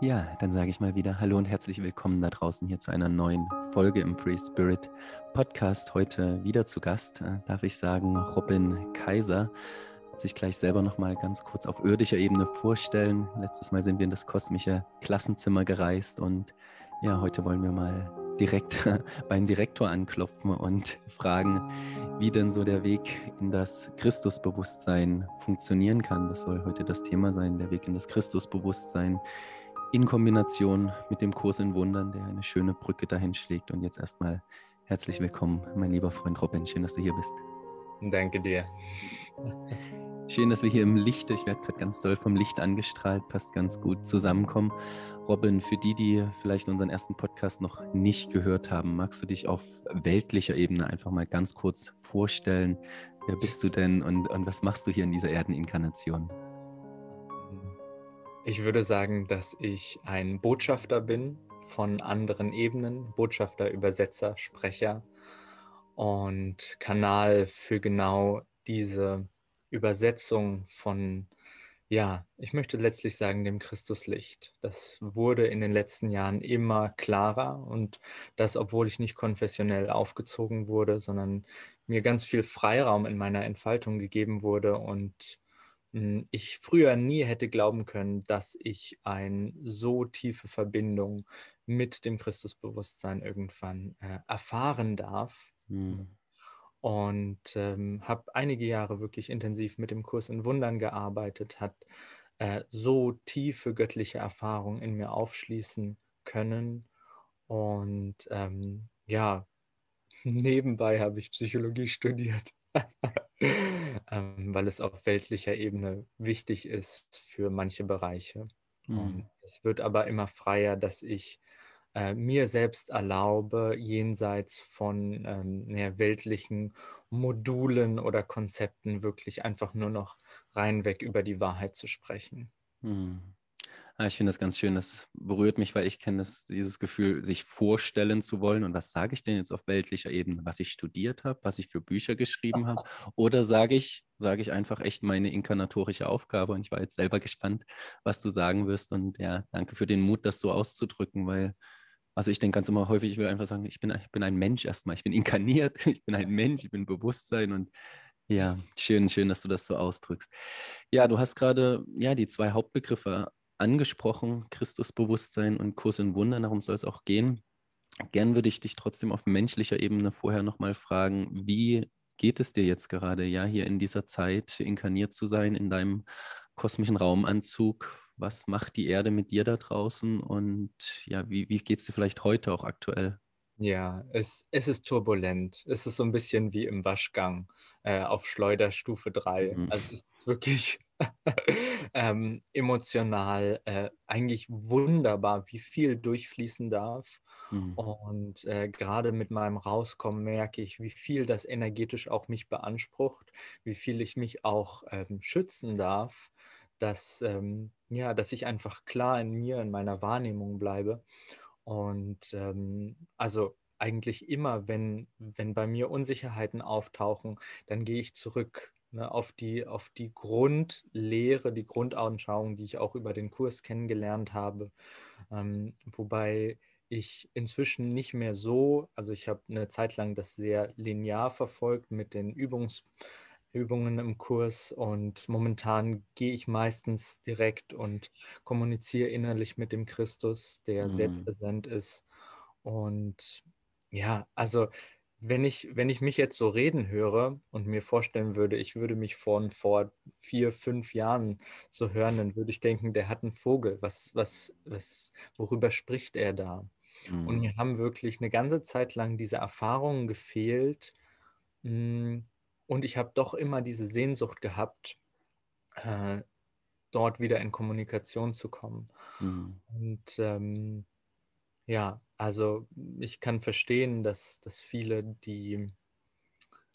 Ja, dann sage ich mal wieder Hallo und herzlich willkommen da draußen hier zu einer neuen Folge im Free Spirit Podcast. Heute wieder zu Gast, äh, darf ich sagen, Robin Kaiser. Wird sich gleich selber nochmal ganz kurz auf irdischer Ebene vorstellen. Letztes Mal sind wir in das kosmische Klassenzimmer gereist und ja, heute wollen wir mal direkt beim Direktor anklopfen und fragen, wie denn so der Weg in das Christusbewusstsein funktionieren kann. Das soll heute das Thema sein, der Weg in das Christusbewusstsein in Kombination mit dem Kurs in Wundern, der eine schöne Brücke dahin schlägt. Und jetzt erstmal herzlich willkommen, mein lieber Freund Robin. Schön, dass du hier bist. Danke dir. Schön, dass wir hier im Licht, ich werde gerade ganz doll vom Licht angestrahlt, passt ganz gut zusammenkommen. Robin, für die, die vielleicht unseren ersten Podcast noch nicht gehört haben, magst du dich auf weltlicher Ebene einfach mal ganz kurz vorstellen? Wer bist du denn und, und was machst du hier in dieser Erdeninkarnation? Ich würde sagen, dass ich ein Botschafter bin von anderen Ebenen, Botschafter, Übersetzer, Sprecher und Kanal für genau diese Übersetzung von, ja, ich möchte letztlich sagen, dem Christuslicht. Das wurde in den letzten Jahren immer klarer und das, obwohl ich nicht konfessionell aufgezogen wurde, sondern mir ganz viel Freiraum in meiner Entfaltung gegeben wurde und ich früher nie hätte glauben können, dass ich eine so tiefe Verbindung mit dem Christusbewusstsein irgendwann äh, erfahren darf. Mhm. Und ähm, habe einige Jahre wirklich intensiv mit dem Kurs in Wundern gearbeitet, hat äh, so tiefe göttliche Erfahrungen in mir aufschließen können. Und ähm, ja, nebenbei habe ich Psychologie studiert. ähm, weil es auf weltlicher Ebene wichtig ist für manche Bereiche. Mhm. es wird aber immer freier, dass ich äh, mir selbst erlaube, jenseits von ähm, ja, weltlichen Modulen oder Konzepten wirklich einfach nur noch reinweg über die Wahrheit zu sprechen. Mhm. Ah, ich finde das ganz schön. Das berührt mich, weil ich kenne dieses Gefühl, sich vorstellen zu wollen. Und was sage ich denn jetzt auf weltlicher Ebene? Was ich studiert habe, was ich für Bücher geschrieben habe? Oder sage ich, sage ich einfach echt meine inkarnatorische Aufgabe? Und ich war jetzt selber gespannt, was du sagen wirst. Und ja, danke für den Mut, das so auszudrücken, weil also ich denke ganz immer häufig, ich will einfach sagen, ich bin, ich bin ein Mensch erstmal, ich bin inkarniert, ich bin ein Mensch, ich bin Bewusstsein und ja, schön, schön, dass du das so ausdrückst. Ja, du hast gerade ja die zwei Hauptbegriffe angesprochen, Christusbewusstsein und Kurs in Wunder, darum soll es auch gehen. Gern würde ich dich trotzdem auf menschlicher Ebene vorher nochmal fragen, wie geht es dir jetzt gerade, ja, hier in dieser Zeit inkarniert zu sein, in deinem kosmischen Raumanzug? Was macht die Erde mit dir da draußen und ja, wie, wie geht es dir vielleicht heute auch aktuell? Ja, es, es ist turbulent. Es ist so ein bisschen wie im Waschgang äh, auf Schleuderstufe 3. Mhm. Also es ist wirklich ähm, emotional äh, eigentlich wunderbar, wie viel durchfließen darf. Mhm. Und äh, gerade mit meinem Rauskommen merke ich, wie viel das energetisch auch mich beansprucht, wie viel ich mich auch ähm, schützen darf, dass, ähm, ja, dass ich einfach klar in mir, in meiner Wahrnehmung bleibe. Und ähm, also eigentlich immer, wenn, wenn bei mir Unsicherheiten auftauchen, dann gehe ich zurück ne, auf, die, auf die Grundlehre, die Grundanschauung, die ich auch über den Kurs kennengelernt habe. Ähm, wobei ich inzwischen nicht mehr so, also ich habe eine Zeit lang das sehr linear verfolgt mit den Übungs, Übungen im Kurs und momentan gehe ich meistens direkt und kommuniziere innerlich mit dem Christus, der mhm. sehr präsent ist. Und ja, also wenn ich, wenn ich mich jetzt so reden höre und mir vorstellen würde, ich würde mich von vor vier, fünf Jahren so hören, dann würde ich denken, der hat einen Vogel. Was, was, was, worüber spricht er da? Mhm. Und mir haben wirklich eine ganze Zeit lang diese Erfahrungen gefehlt. Hm, und ich habe doch immer diese Sehnsucht gehabt, äh, dort wieder in Kommunikation zu kommen. Mhm. Und ähm, ja, also ich kann verstehen, dass, dass viele, die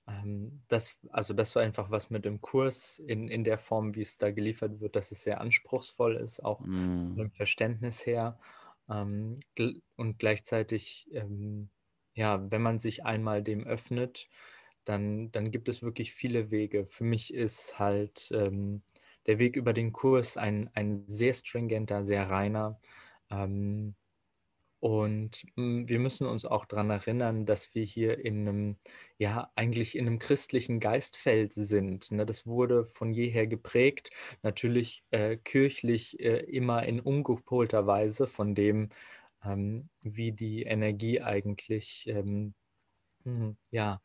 ähm, das, also das war einfach was mit dem Kurs in, in der Form, wie es da geliefert wird, dass es sehr anspruchsvoll ist, auch mm. vom Verständnis her. Ähm, und gleichzeitig, ähm, ja, wenn man sich einmal dem öffnet, dann, dann gibt es wirklich viele Wege. Für mich ist halt ähm, der Weg über den Kurs ein, ein sehr stringenter, sehr reiner, Ähm, und hm, wir müssen uns auch daran erinnern, dass wir hier in einem, ja, eigentlich in einem christlichen Geistfeld sind. Ne? Das wurde von jeher geprägt, natürlich äh, kirchlich äh, immer in umgepolter Weise von dem, ähm, wie die Energie eigentlich ähm, hm, ja,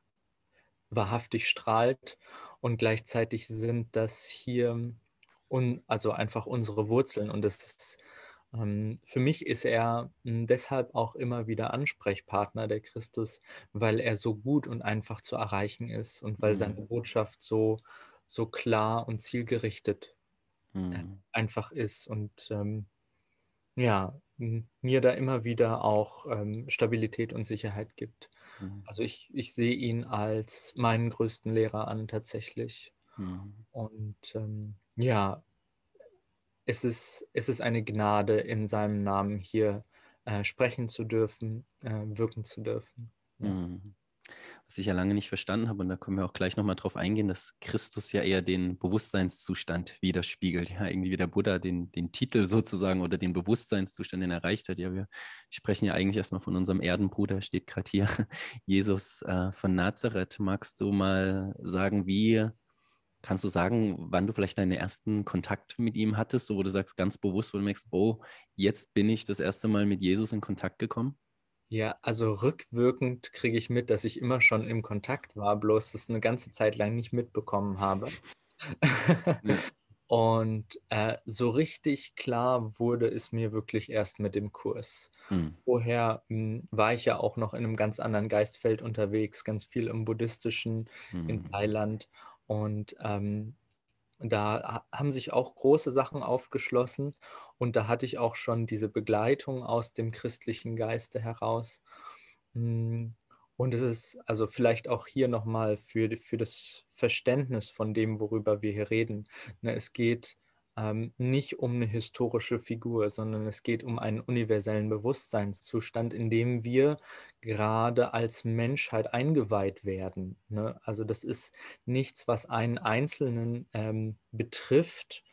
wahrhaftig strahlt. Und gleichzeitig sind das hier un, also einfach unsere Wurzeln. Und das ist für mich ist er hm, deshalb auch immer wieder Ansprechpartner der Christus, weil er so gut und einfach zu erreichen ist und weil seine mhm. Botschaft so, so klar und zielgerichtet äh, mhm. einfach ist und ähm, ja, mir da immer wieder auch ähm, Stabilität und Sicherheit gibt. Mhm. Also ich, ich sehe ihn als meinen größten Lehrer an tatsächlich. Mhm. Und ähm, ja, es ist, es eine Gnade, in seinem Namen hier äh, sprechen zu dürfen, äh, wirken zu dürfen. Ja. Mhm. Was ich ja lange nicht verstanden habe, und da können wir auch gleich nochmal drauf eingehen, dass Christus ja eher den Bewusstseinszustand widerspiegelt. Ja, irgendwie wie der Buddha den, den Titel sozusagen oder den Bewusstseinszustand, den er erreicht hat. Ja, wir sprechen ja eigentlich erstmal von unserem Erdenbruder, steht gerade hier, Jesus äh, von Nazareth. Magst du mal sagen, wie Kannst du sagen, wann du vielleicht deinen ersten Kontakt mit ihm hattest, so wo du sagst, ganz bewusst, wo du merkst, oh, jetzt bin ich das erste Mal mit Jesus in Kontakt gekommen? Ja, also rückwirkend kriege ich mit, dass ich immer schon im Kontakt war, bloß das eine ganze Zeit lang nicht mitbekommen habe. Und äh, so richtig klar wurde es mir wirklich erst mit dem Kurs. Mhm. Vorher mh, hm, war ich ja auch noch in einem ganz anderen Geistfeld unterwegs, ganz viel im Buddhistischen mhm. in hm. Thailand. Und ähm, da haben sich auch große Sachen aufgeschlossen und da hatte ich auch schon diese Begleitung aus dem christlichen Geiste heraus. Hm, und es ist also vielleicht auch hier nochmal für, für das Verständnis von dem, worüber wir hier reden. Ne, es geht ähm, nicht um eine historische Figur, sondern es geht um einen universellen Bewusstseinszustand, in dem wir gerade als Menschheit eingeweiht werden. Ne? Also das ist nichts, was einen Einzelnen ähm, betrifft,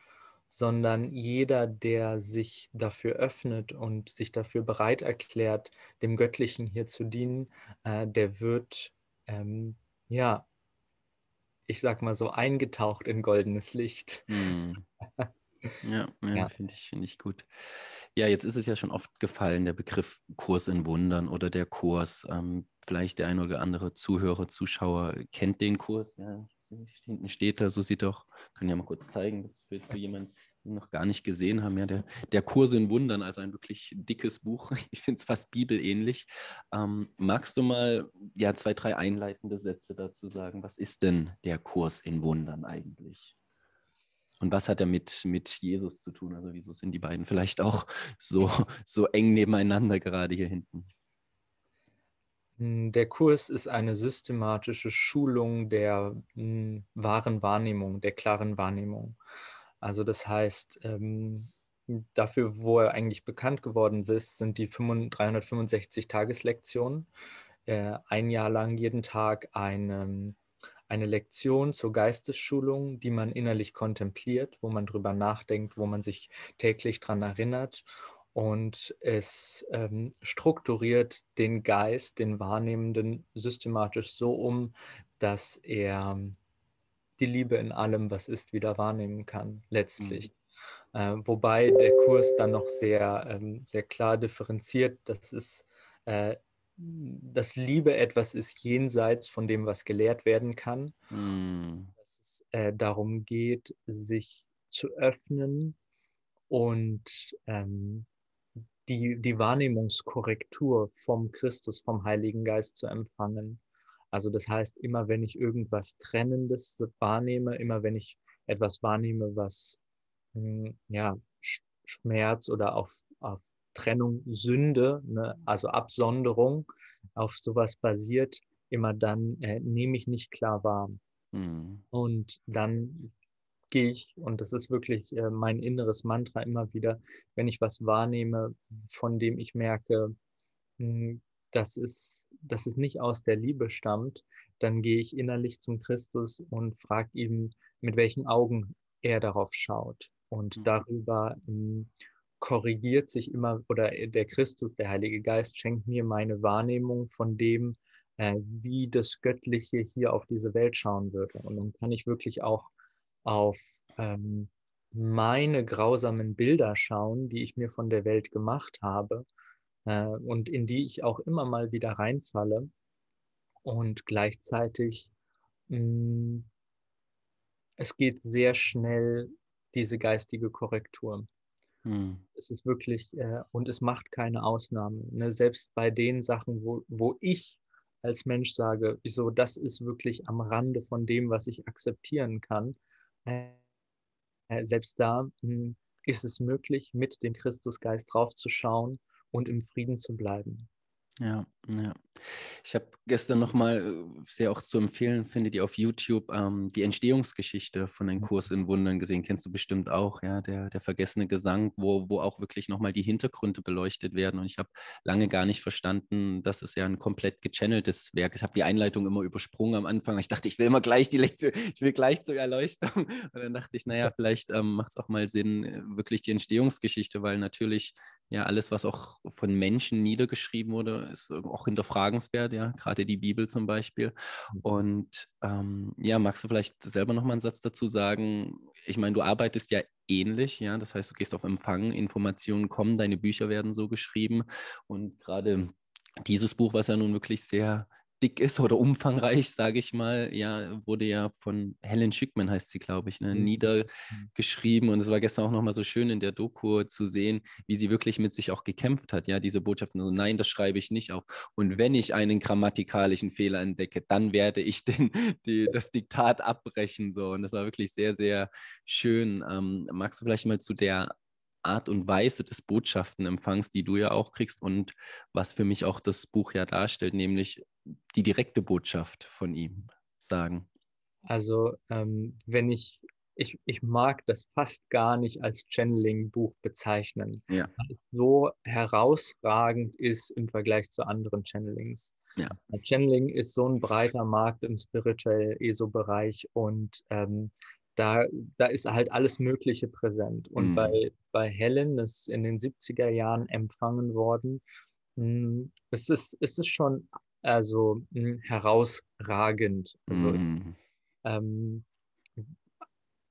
sondern jeder, der sich dafür öffnet und sich dafür bereit erklärt, dem Göttlichen hier zu dienen, äh, der wird ähm, ja ich sag mal so, eingetaucht in goldenes Licht. Mm. Ja, ja, ja. finde ich, find ich gut. Ja, jetzt ist es ja schon oft gefallen, der Begriff Kurs in Wundern oder der Kurs. Ähm, vielleicht der ein oder andere Zuhörer, Zuschauer kennt den Kurs. Ja, hinten steht er, so sieht doch, kann ja mal kurz zeigen, das für, für jemanden, noch gar nicht gesehen haben. Ja, der, der Kurs in Wundern, also ein wirklich dickes Buch. Ich finde es fast bibelähnlich. Ähm, magst du mal ja, zwei, drei einleitende Sätze dazu sagen? Was ist denn der Kurs in Wundern eigentlich? Und was hat er mit, mit Jesus zu tun? Also wieso sind die beiden vielleicht auch so, so eng nebeneinander gerade hier hinten? Hm, der Kurs ist eine systematische Schulung der mh, hm, wahren Wahrnehmung, der klaren Wahrnehmung. Also das heißt, ähm, dafür, wo er eigentlich bekannt geworden ist, sind die 365 Tageslektionen. Äh, ein Jahr lang jeden Tag eine, eine Lektion zur Geistesschulung, die man innerlich kontempliert, wo man drüber nachdenkt, wo man sich täglich daran erinnert. Und es ähm, strukturiert den Geist, den Wahrnehmenden systematisch so um, dass er die Liebe in allem, was ist, wieder wahrnehmen kann, letztlich. Mhm. Äh, wobei der Kurs dann noch sehr, ähm, sehr klar differenziert, dass es äh, dass Liebe etwas ist jenseits von dem, was gelehrt werden kann. Mhm. Dass es äh, darum geht, sich zu öffnen und ähm, die, die Wahrnehmungskorrektur vom Christus, vom Heiligen Geist zu empfangen. Also das heißt, immer wenn ich irgendwas Trennendes wahrnehme, immer wenn ich etwas wahrnehme, was hm, ja, Schmerz oder auf, auf Trennung, Sünde, ne, also Absonderung, auf sowas basiert, immer dann äh, nehme ich nicht klar wahr. Mhm. Und dann gehe ich, und das ist wirklich äh, mein inneres Mantra immer wieder, wenn ich was wahrnehme, von dem ich merke, mh, hm, dass es, dass es nicht aus der Liebe stammt, dann gehe ich innerlich zum Christus und frage ihn, mit welchen Augen er darauf schaut. Und mhm. darüber ähm, korrigiert sich immer, oder der Christus, der Heilige Geist, schenkt mir meine Wahrnehmung von dem, äh, wie das Göttliche hier auf diese Welt schauen würde. Und dann kann ich wirklich auch auf ähm, meine grausamen Bilder schauen, die ich mir von der Welt gemacht habe äh, und in die ich auch immer mal wieder reinfalle. Und gleichzeitig, mh, mm, es geht sehr schnell diese geistige Korrektur. Hm. Es ist wirklich, äh, und es macht keine Ausnahme. Ne? Selbst bei den Sachen, wo, wo ich als Mensch sage, wieso, das ist wirklich am Rande von dem, was ich akzeptieren kann. Äh, selbst da mh, hm, ist es möglich, mit dem Christusgeist draufzuschauen und im Frieden zu bleiben. Ja, ja. Ich habe gestern nochmal äh, sehr auch zu empfehlen, findet ihr auf YouTube ähm, die Entstehungsgeschichte von einem Kurs in Wundern gesehen. Kennst du bestimmt auch, ja, der, der vergessene Gesang, wo, wo auch wirklich nochmal die Hintergründe beleuchtet werden. Und ich habe lange gar nicht verstanden, dass es ja ein komplett gechanneltes Werk. Ich habe die Einleitung immer übersprungen am Anfang. Ich dachte, ich will immer gleich die Lektion, ich will gleich zur Erleuchtung. Und dann dachte ich, naja, vielleicht ähm, macht es auch mal Sinn, äh, wirklich die Entstehungsgeschichte, weil natürlich ja alles, was auch von Menschen niedergeschrieben wurde, ist auch hinterfragenswert, ja, gerade die Bibel zum Beispiel. Mhm. Und ähm, ja, magst du vielleicht selber noch mal einen Satz dazu sagen? Ich meine, du arbeitest ja ähnlich, ja, das heißt, du gehst auf Empfang, Informationen kommen, deine Bücher werden so geschrieben und gerade dieses Buch, was ja nun wirklich sehr dick ist oder umfangreich, sage ich mal, ja, wurde ja von Helen Schickman, heißt sie, glaube ich, ne, mhm. niedergeschrieben. Und es war gestern auch nochmal so schön in der Doku zu sehen, wie sie wirklich mit sich auch gekämpft hat. Ja, diese Botschaften, so, nein, das schreibe ich nicht auf. Und wenn ich einen grammatikalischen Fehler entdecke, dann werde ich den, die, das Diktat abbrechen. So. Und das war wirklich sehr, sehr schön. Ähm, magst du vielleicht mal zu der Art und Weise des Botschaftenempfangs, die du ja auch kriegst und was für mich auch das Buch ja darstellt, nämlich die direkte Botschaft von ihm sagen. Also ähm, wenn ich, ich, ich mag das fast gar nicht als Channeling-Buch bezeichnen, ja. weil es so herausragend ist im Vergleich zu anderen Channelings. Ja. Channeling ist so ein breiter Markt im spirituell ESO-Bereich und ähm, da, da ist halt alles Mögliche präsent. Und mhm. bei, bei Helen ist in den 70er Jahren empfangen worden. Hm, es ist, es ist schon also hm, herausragend. Also, mhm. ähm,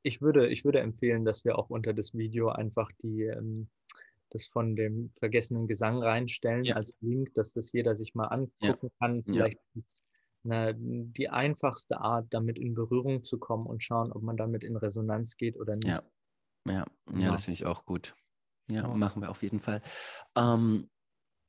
ich, würde, ich würde empfehlen, dass wir auch unter das Video einfach die, ähm, das von dem vergessenen Gesang reinstellen ja. als Link, dass das jeder sich mal angucken ja. kann. Vielleicht ja die einfachste Art, damit in Berührung zu kommen und schauen, ob man damit in Resonanz geht oder nicht. Ja, ja, ja, das finde ich auch gut. Ja, ja, machen wir auf jeden Fall. Ähm,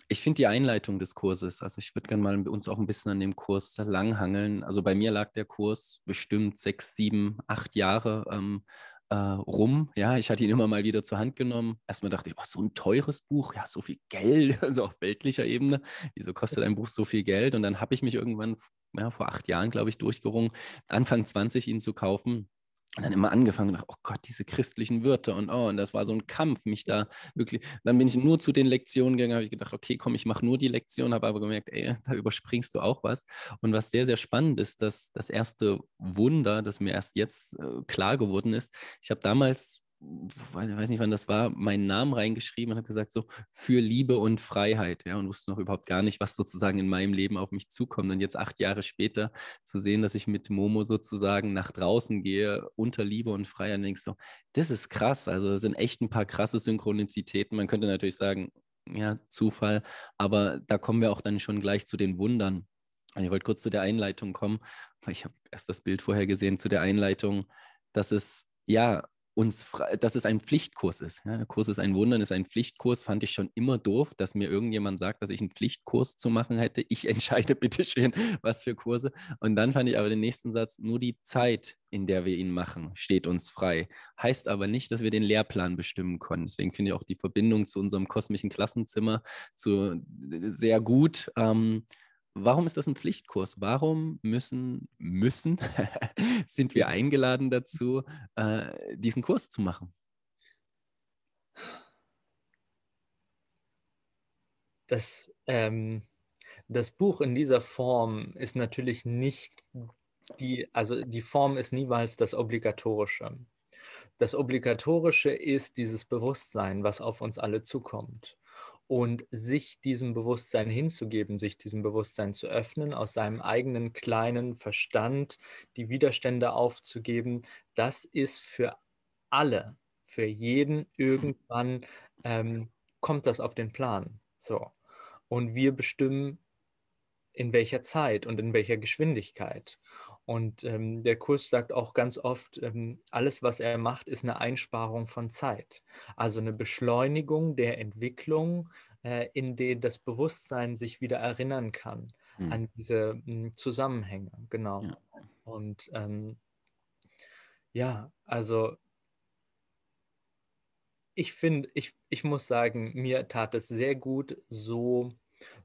ich finde die Einleitung des Kurses, also ich würde gerne mal uns auch ein bisschen an dem Kurs langhangeln. Also bei mir lag der Kurs bestimmt sechs, sieben, acht Jahre ähm, äh, rum. Ja, ich hatte ihn immer mal wieder zur Hand genommen. Erstmal dachte ich, oh, so ein teures Buch, ja, so viel Geld, also auf weltlicher Ebene. Wieso kostet ein Buch so viel Geld? Und dann habe ich mich irgendwann, ja, vor acht Jahren, glaube ich, durchgerungen, Anfang 20 ihn zu kaufen. Und dann immer angefangen und dachte, oh Gott, diese christlichen Wörter und oh, und das war so ein Kampf, mich da wirklich. Dann bin ich nur zu den Lektionen gegangen, habe ich gedacht, okay, komm, ich mache nur die Lektion, habe aber gemerkt, ey, da überspringst du auch was. Und was sehr, sehr spannend ist, dass das erste Wunder, das mir erst jetzt äh, klar geworden ist, ich habe damals weiß nicht, wann das war, meinen Namen reingeschrieben und habe gesagt, so für Liebe und Freiheit, ja, und wusste noch überhaupt gar nicht, was sozusagen in meinem Leben auf mich zukommt. Und jetzt acht Jahre später zu sehen, dass ich mit Momo sozusagen nach draußen gehe, unter Liebe und Freiheit, und denkst so, das ist krass. Also das sind echt ein paar krasse Synchronizitäten. Man könnte natürlich sagen, ja, Zufall, aber da kommen wir auch dann schon gleich zu den Wundern. Und ich wollte kurz zu der Einleitung kommen, weil ich habe erst das Bild vorher gesehen zu der Einleitung, dass es ja uns, dass es ein Pflichtkurs ist. Ja, der Kurs ist ein Wundern, ist ein Pflichtkurs, fand ich schon immer doof, dass mir irgendjemand sagt, dass ich einen Pflichtkurs zu machen hätte. Ich entscheide bitte schön, was für Kurse. Und dann fand ich aber den nächsten Satz, nur die Zeit, in der wir ihn machen, steht uns frei. Heißt aber nicht, dass wir den Lehrplan bestimmen können. Deswegen finde ich auch die Verbindung zu unserem kosmischen Klassenzimmer zu, sehr gut. Ähm, Warum ist das ein Pflichtkurs? Warum müssen, müssen, sind wir eingeladen dazu, äh, diesen Kurs zu machen? Das, ähm, das Buch in dieser Form ist natürlich nicht die, also die Form ist niemals das Obligatorische, das Obligatorische ist dieses Bewusstsein, was auf uns alle zukommt. Und sich diesem Bewusstsein hinzugeben, sich diesem Bewusstsein zu öffnen, aus seinem eigenen kleinen Verstand die Widerstände aufzugeben, das ist für alle, für jeden hm. irgendwann ähm, kommt das auf den Plan. So. Und wir bestimmen, in welcher Zeit und in welcher Geschwindigkeit. Und ähm, der Kurs sagt auch ganz oft, ähm, alles, was er macht, ist eine Einsparung von Zeit. Also eine Beschleunigung der Entwicklung, äh, in der das Bewusstsein sich wieder erinnern kann hm. an diese m, hm, Zusammenhänge. Genau. Ja. Und ähm, ja, also ich finde, ich, ich muss sagen, mir tat es sehr gut, so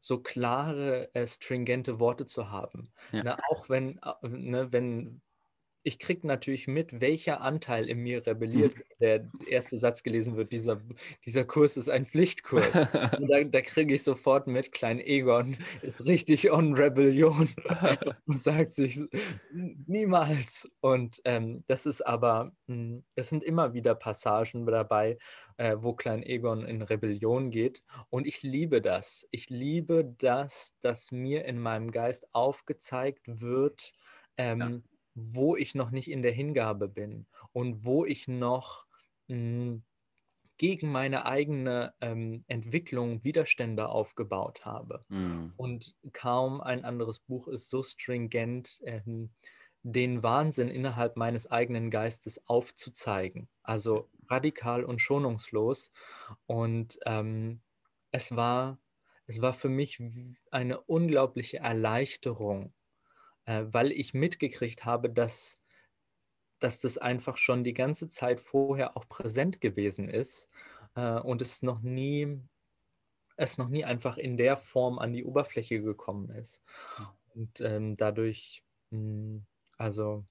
so klare, äh, stringente Worte zu haben. Ja. Ne, auch wenn, ne, wenn ich kriege natürlich mit, welcher Anteil in mir rebelliert, mhm. der erste Satz gelesen wird, dieser, dieser Kurs ist ein Pflichtkurs. Und da, da kriege ich sofort mit, Klein Egon ist richtig on Rebellion und sagt sich niemals. Und ähm, das ist aber, hm, es sind immer wieder Passagen dabei, äh, wo Klein Egon in Rebellion geht. Und ich liebe das. Ich liebe das, dass mir in meinem Geist aufgezeigt wird, ähm, ja wo ich noch nicht in der Hingabe bin und wo ich noch mh, hm, gegen meine eigene ähm, Entwicklung Widerstände aufgebaut habe. Mhm. Und kaum ein anderes Buch ist so stringent, ähm, den Wahnsinn innerhalb meines eigenen Geistes aufzuzeigen. Also radikal und schonungslos. Und ähm, es, war, es war für mich eine unglaubliche Erleichterung, äh, weil ich mitgekriegt habe, dass, dass das einfach schon die ganze Zeit vorher auch präsent gewesen ist äh, und es noch nie es noch nie einfach in der Form an die Oberfläche gekommen ist. Hm. Und ähm, dadurch, mh, hm, also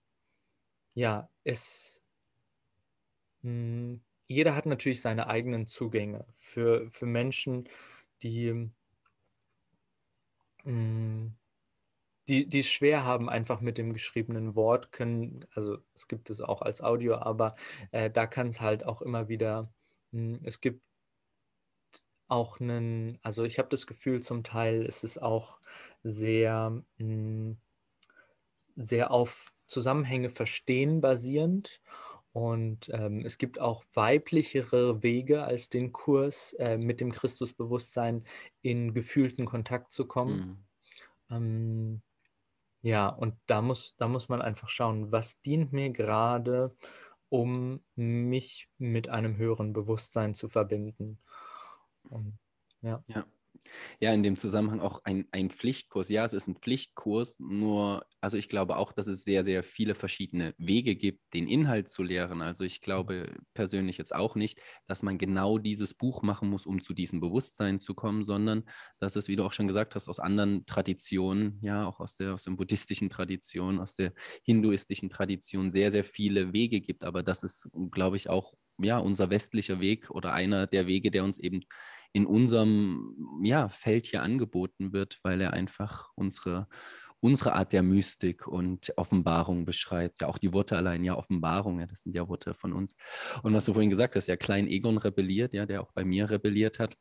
ja, es, mh, hm, jeder hat natürlich seine eigenen Zugänge. Für, für Menschen, die mh, die, die es schwer haben, einfach mit dem geschriebenen Wort können, also es gibt es auch als Audio, aber äh, da kann es halt auch immer wieder, mh, hm, es gibt auch einen, also ich habe das Gefühl, zum Teil ist es auch sehr, mh, hm, sehr auf Zusammenhänge verstehen basierend. Und ähm, es gibt auch weiblichere Wege als den Kurs, äh, mit dem Christusbewusstsein in gefühlten Kontakt zu kommen. Mhm. Ähm, ja, und da muss, da muss man einfach schauen, was dient mir gerade, um mich mit einem höheren Bewusstsein zu verbinden. Und, ja. ja. Ja, in dem Zusammenhang auch ein, ein Pflichtkurs. Ja, es ist ein Pflichtkurs, nur, also ich glaube auch, dass es sehr, sehr viele verschiedene Wege gibt, den Inhalt zu lehren. Also ich glaube persönlich jetzt auch nicht, dass man genau dieses Buch machen muss, um zu diesem Bewusstsein zu kommen, sondern dass es, wie du auch schon gesagt hast, aus anderen Traditionen, ja, auch aus der, aus der buddhistischen Tradition, aus der hinduistischen Tradition sehr, sehr viele Wege gibt. Aber das ist, glaube ich, auch ja, unser westlicher Weg oder einer der Wege, der uns eben in unserem ja, Feld hier angeboten wird, weil er einfach unsere, unsere Art der Mystik und Offenbarung beschreibt. Ja, auch die Worte allein, ja, Offenbarung, ja, das sind ja Worte von uns. Und was du vorhin gesagt hast, ja, Klein Egon rebelliert, ja, der auch bei mir rebelliert hat,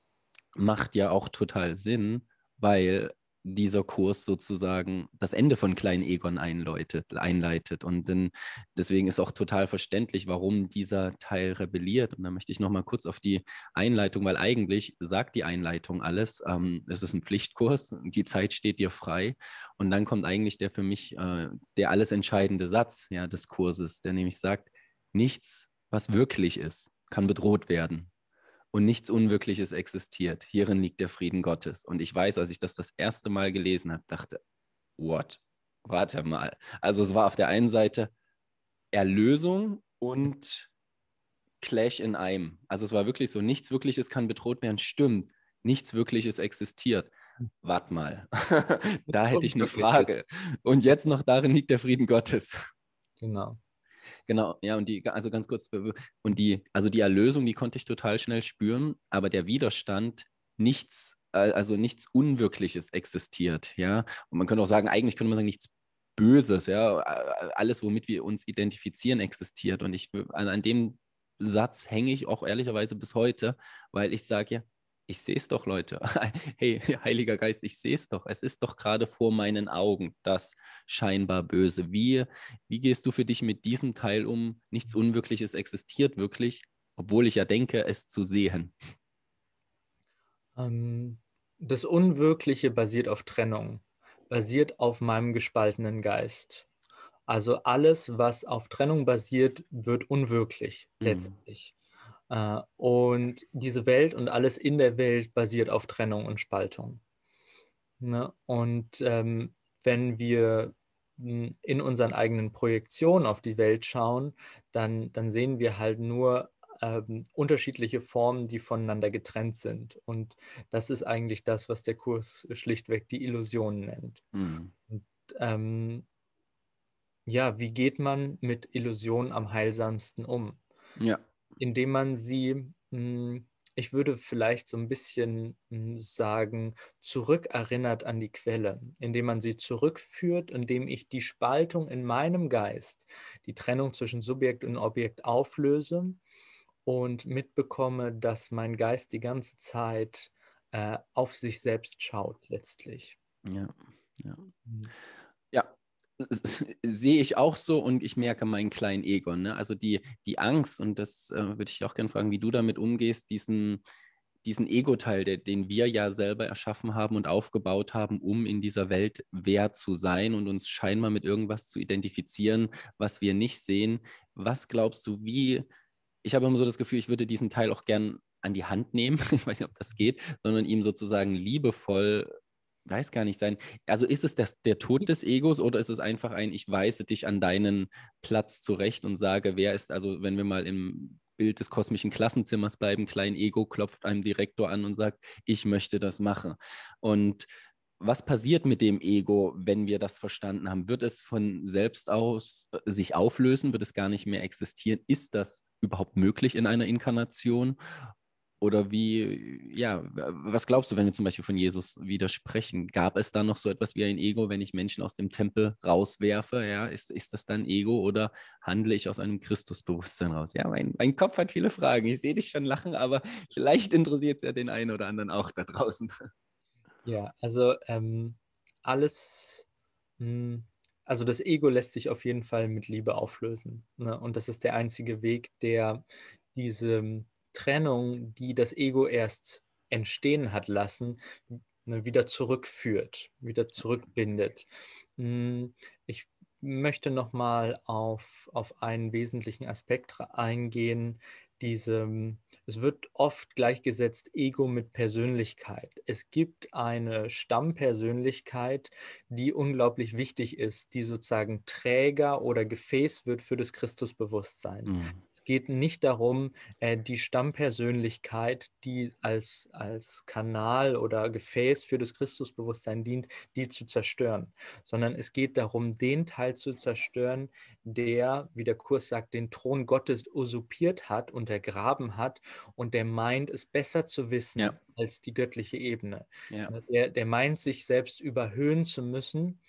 macht ja auch total Sinn, weil dieser Kurs sozusagen das Ende von Klein Egon einläutet, einleitet. Und dann, deswegen ist auch total verständlich, warum dieser Teil rebelliert. Und da möchte ich nochmal kurz auf die Einleitung, weil eigentlich sagt die Einleitung alles. Ähm, es ist ein Pflichtkurs, die Zeit steht dir frei. Und dann kommt eigentlich der für mich äh, der alles entscheidende Satz ja, des Kurses, der nämlich sagt, nichts, was wirklich ist, kann bedroht werden und nichts Unwirkliches existiert. Hierin liegt der Frieden Gottes. Und ich weiß, als ich das das erste Mal gelesen habe, dachte, what? Warte mal. Also es war auf der einen Seite Erlösung und Clash in einem. Also es war wirklich so, nichts Wirkliches kann bedroht werden. Stimmt, nichts Wirkliches existiert. Warte mal, da hätte ich eine Frage. Und jetzt noch darin liegt der Frieden Gottes. Genau. Genau, ja, und die, also ganz kurz, und die, also die Erlösung, die konnte ich total schnell spüren, aber der Widerstand, nichts, äh, also nichts Unwirkliches existiert, ja. Und man könnte auch sagen, eigentlich könnte man sagen, nichts Böses, ja. Alles, womit wir uns identifizieren, existiert. Und ich, an, an dem Satz hänge ich auch ehrlicherweise bis heute, weil ich sage ja, ich sehe es doch, Leute. Hey, Heiliger Geist, ich sehe es doch. Es ist doch gerade vor meinen Augen das scheinbar Böse. Wie, wie gehst du für dich mit diesem Teil um? Nichts Unwirkliches existiert wirklich, obwohl ich ja denke, es zu sehen. Ähm, das Unwirkliche basiert auf Trennung, basiert auf meinem gespaltenen Geist. Also alles, was auf Trennung basiert, wird unwirklich mhm. letztlich. Äh, und diese Welt und alles in der Welt basiert auf Trennung und Spaltung. Ne? Und ähm, wenn wir hm, in unseren eigenen Projektionen auf die Welt schauen, dann, dann sehen wir halt nur ähm, unterschiedliche Formen, die voneinander getrennt sind. Und das ist eigentlich das, was der Kurs schlichtweg die Illusion nennt. Mhm. Und, ähm, ja, wie geht man mit Illusionen am heilsamsten um? Ja. Indem man sie, hm, ich würde vielleicht so ein bisschen hm, sagen, zurückerinnert an die Quelle, indem man sie zurückführt, indem ich die Spaltung in meinem Geist, die Trennung zwischen Subjekt und Objekt auflöse und mitbekomme, dass mein Geist die ganze Zeit äh, auf sich selbst schaut, letztlich. Ja, ja. Mhm. Ja, sehe ich auch so und ich merke meinen kleinen Ego. Ne? Also die, die Angst, und das äh, würde ich auch gerne fragen, wie du damit umgehst, diesen, diesen Ego-Teil, den wir ja selber erschaffen haben und aufgebaut haben, um in dieser Welt wer zu sein und uns scheinbar mit irgendwas zu identifizieren, was wir nicht sehen. Was glaubst du, wie ich habe immer so das Gefühl, ich würde diesen Teil auch gern an die Hand nehmen, ich weiß nicht, ob das geht, sondern ihm sozusagen liebevoll, weiß gar nicht sein. Also ist es das, der Tod des Egos oder ist es einfach ein, ich weise dich an deinen Platz zurecht und sage, wer ist, also wenn wir mal im Bild des kosmischen Klassenzimmers bleiben, klein Ego klopft einem Direktor an und sagt, ich möchte das machen. Und was passiert mit dem Ego, wenn wir das verstanden haben? Wird es von selbst aus äh, sich auflösen? Wird es gar nicht mehr existieren? Ist das überhaupt möglich in einer Inkarnation? Oder wie, ja, was glaubst du, wenn wir zum Beispiel von Jesus widersprechen? Gab es da noch so etwas wie ein Ego, wenn ich Menschen aus dem Tempel rauswerfe? Ja, ist, ist das dann Ego oder handle ich aus einem Christusbewusstsein raus? Ja, mein, mein Kopf hat viele Fragen. Ich sehe dich schon lachen, aber vielleicht interessiert es ja den einen oder anderen auch da draußen. Ja, also ähm, alles, mh, hm, also das Ego lässt sich auf jeden Fall mit Liebe auflösen. Ne? Und das ist der einzige Weg, der diese Trennung, die das Ego erst entstehen hat lassen, ne, wieder zurückführt, wieder zurückbindet. Hm, ich möchte nochmal auf, auf einen wesentlichen Aspekt eingehen, diese, es wird oft gleichgesetzt Ego mit Persönlichkeit. Es gibt eine Stammpersönlichkeit, die unglaublich wichtig ist, die sozusagen Träger oder Gefäß wird für das Christusbewusstsein. Mhm geht nicht darum, äh, die Stammpersönlichkeit, die als, als Kanal oder Gefäß für das Christusbewusstsein dient, die zu zerstören, sondern es geht darum, den Teil zu zerstören, der, wie der Kurs sagt, den Thron Gottes usurpiert hat, untergraben hat und der meint, es besser zu wissen ja. als die göttliche Ebene. Ja. Der, der meint, sich selbst überhöhen zu müssen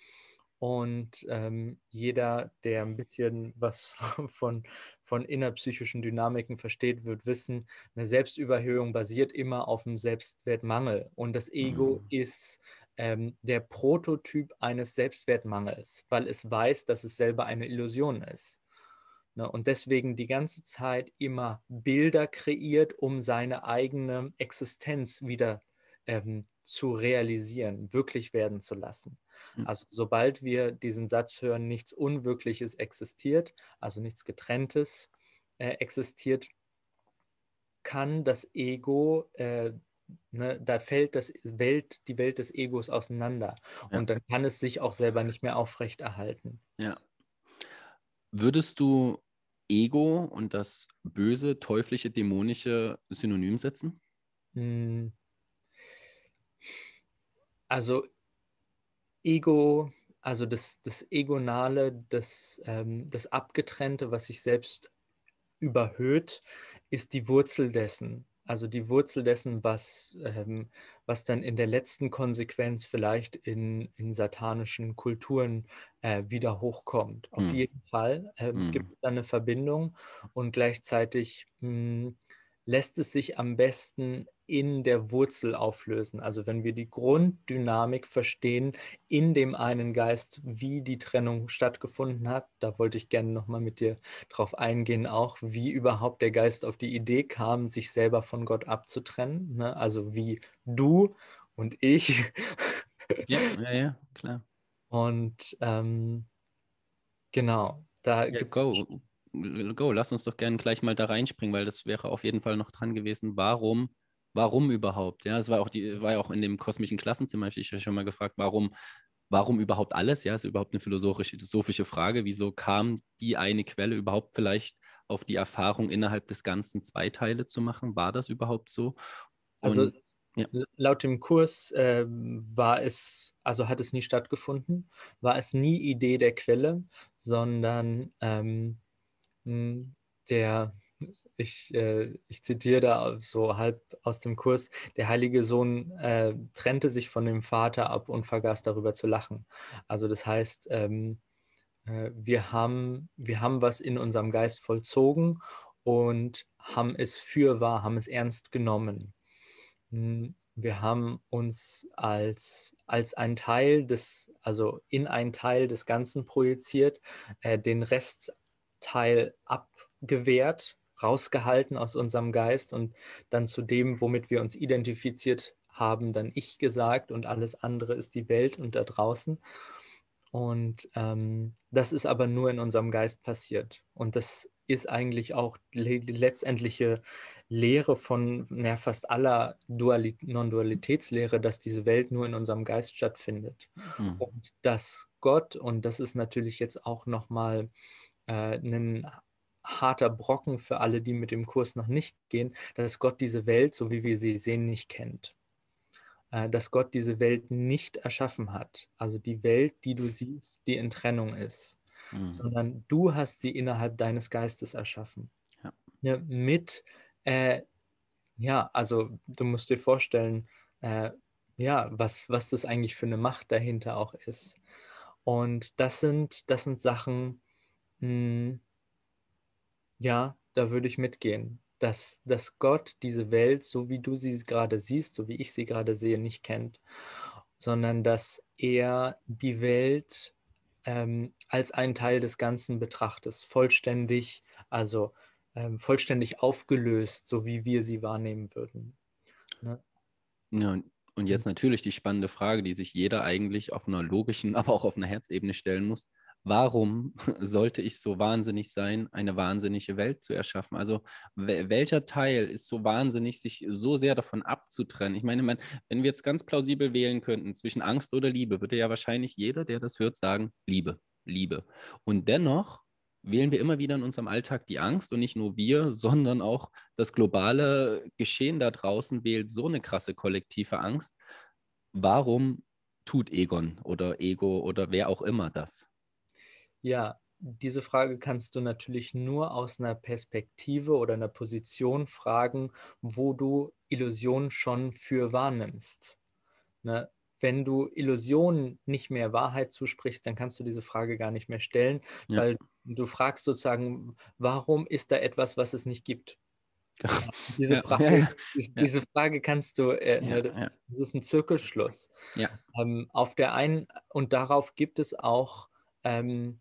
und ähm, jeder, der ein bisschen was von, von innerpsychischen Dynamiken versteht, wird wissen, eine Selbstüberhöhung basiert immer auf dem Selbstwertmangel. Und das Ego mhm. ist ähm, der Prototyp eines Selbstwertmangels, weil es weiß, dass es selber eine Illusion ist. Ne? Und deswegen die ganze Zeit immer Bilder kreiert, um seine eigene Existenz wieder ähm, zu realisieren, wirklich werden zu lassen. Hm. Also sobald wir diesen Satz hören, nichts Unwirkliches existiert, also nichts Getrenntes äh, existiert, kann das Ego, äh, ne, da fällt das Welt, die Welt des Egos auseinander. Ja. Und dann kann es sich auch selber nicht mehr aufrechterhalten. Ja. Würdest du Ego und das böse, teuflische, dämonische Synonym setzen? Hm. Also Ego, also das, das Egonale, das, ähm, das Abgetrennte, was sich selbst überhöht, ist die Wurzel dessen. also die Wurzel dessen, was, ähm, was dann in der letzten Konsequenz vielleicht in, in satanischen Kulturen äh, wieder hochkommt. Auf Hm. jeden Fall ähm, Hm. gibt es da eine Verbindung und gleichzeitig mh, lässt es sich am besten in der Wurzel auflösen. Also wenn wir die Grunddynamik verstehen in dem einen Geist, wie die Trennung stattgefunden hat, da wollte ich gerne nochmal mit dir drauf eingehen, auch wie überhaupt der Geist auf die Idee kam, sich selber von Gott abzutrennen. Ne? Also wie du und ich. Ja, ja, ja, klar. Und ähm, genau, da Ja, gibt es go, go, lass uns doch gerne gleich mal da reinspringen, weil das wäre auf jeden Fall noch dran gewesen. Warum, warum überhaupt? Ja, es war auch die, war ja auch in dem kosmischen Klassenzimmer, habe ich ja schon mal gefragt, warum, warum überhaupt alles? Ja, ist überhaupt eine philosophische, philosophische Frage. Wieso kam die eine Quelle überhaupt vielleicht auf die Erfahrung, innerhalb des Ganzen zwei Teile zu machen? War das überhaupt so? Also Und ja. l- laut dem Kurs ähm, war es, also hat es nie stattgefunden, war es nie Idee der Quelle, sondern ähm, der, ich, äh, ich zitiere da so halb aus dem Kurs, der heilige Sohn äh, trennte sich von dem Vater ab und vergaß darüber zu lachen. Also das heißt, ähm, äh, wir haben, wir haben was in unserem Geist vollzogen und haben es für wahr, haben es ernst genommen. Mm, Wir haben uns als, als ein Teil des, also in ein Teil des Ganzen projiziert, äh, den Restteil abgewehrt, rausgehalten aus unserem Geist und dann zu dem, womit wir uns identifiziert haben, dann ich gesagt und alles andere ist die Welt und da draußen. Und ähm, das ist aber nur in unserem Geist passiert. Und das ist eigentlich auch die letztendliche Lehre von na, fast aller Duali Non-Dualitätslehre, dass diese Welt nur in unserem Geist stattfindet. Hm. Und dass Gott, und das ist natürlich jetzt auch nochmal äh, ein harter Brocken für alle, die mit dem Kurs noch nicht gehen, dass Gott diese Welt, so wie wir sie sehen, nicht kennt äh, dass Gott diese Welt nicht erschaffen hat. Also die Welt, die du siehst, die in Trennung ist, Hm. sondern du hast sie innerhalb deines Geistes erschaffen. Ja. Ja, mit, äh, ja, also du musst dir vorstellen, äh, ja, was, was das eigentlich für eine Macht dahinter auch ist. Und das sind, das sind Sachen, mh, ja, da würde ich mitgehen, dass, dass Gott diese Welt, so wie du sie gerade siehst, so wie ich sie gerade sehe, nicht kennt, sondern dass er die Welt ähm, als einen Teil des Ganzen betrachtet, vollständig, also ähm, vollständig aufgelöst, so wie wir sie wahrnehmen würden. Ne? Ja, und, und jetzt natürlich die spannende Frage, die sich jeder eigentlich auf einer logischen, aber auch auf einer Herzebene stellen muss. Warum sollte ich so wahnsinnig sein, eine wahnsinnige Welt zu erschaffen? Also wel welcher Teil ist so wahnsinnig, sich so sehr davon abzutrennen? Ich meine, wenn wir jetzt ganz plausibel wählen könnten zwischen Angst oder Liebe, würde ja wahrscheinlich jeder, der das hört, sagen, Liebe, Liebe. Und dennoch wählen wir immer wieder in unserem Alltag die Angst und nicht nur wir, sondern auch das globale Geschehen da draußen wählt so eine krasse kollektive Angst. Warum tut Egon oder Ego oder wer auch immer das? Ja, diese Frage kannst du natürlich nur aus einer Perspektive oder einer Position fragen, wo du Illusionen schon für wahrnimmst. Ne? Wenn du Illusionen nicht mehr Wahrheit zusprichst, dann kannst du diese Frage gar nicht mehr stellen, Ja. weil du fragst sozusagen, warum ist da etwas, was es nicht gibt? Diese, Ja, Frage, ja, ja. die- diese Frage kannst du, äh, ne, das, das ist ein Zirkelschluss. Ähm, auf der einen, und darauf gibt es auch ähm,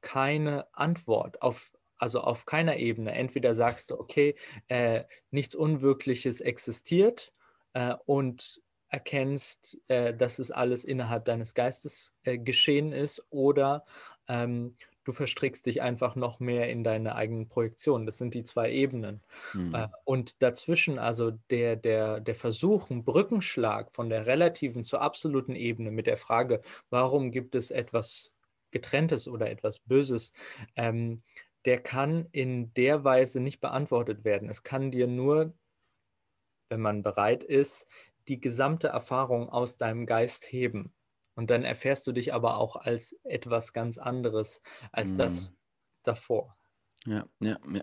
keine Antwort, auf, also auf keiner Ebene. Entweder sagst du, okay, äh, nichts Unwirkliches existiert äh, und erkennst, äh, dass es alles innerhalb deines Geistes äh, geschehen ist, oder ähm, du verstrickst dich einfach noch mehr in deine eigenen Projektionen. Das sind die zwei Ebenen. Hm. Äh, Und dazwischen, also der, der, der Versuch, einen Brückenschlag von der relativen zur absoluten Ebene mit der Frage, warum gibt es etwas Getrenntes oder etwas Böses, ähm, der kann in der Weise nicht beantwortet werden. Es kann dir nur, wenn man bereit ist, die gesamte Erfahrung aus deinem Geist heben. Und dann erfährst du dich aber auch als etwas ganz anderes als das Hm. davor. Ja, ja, ja.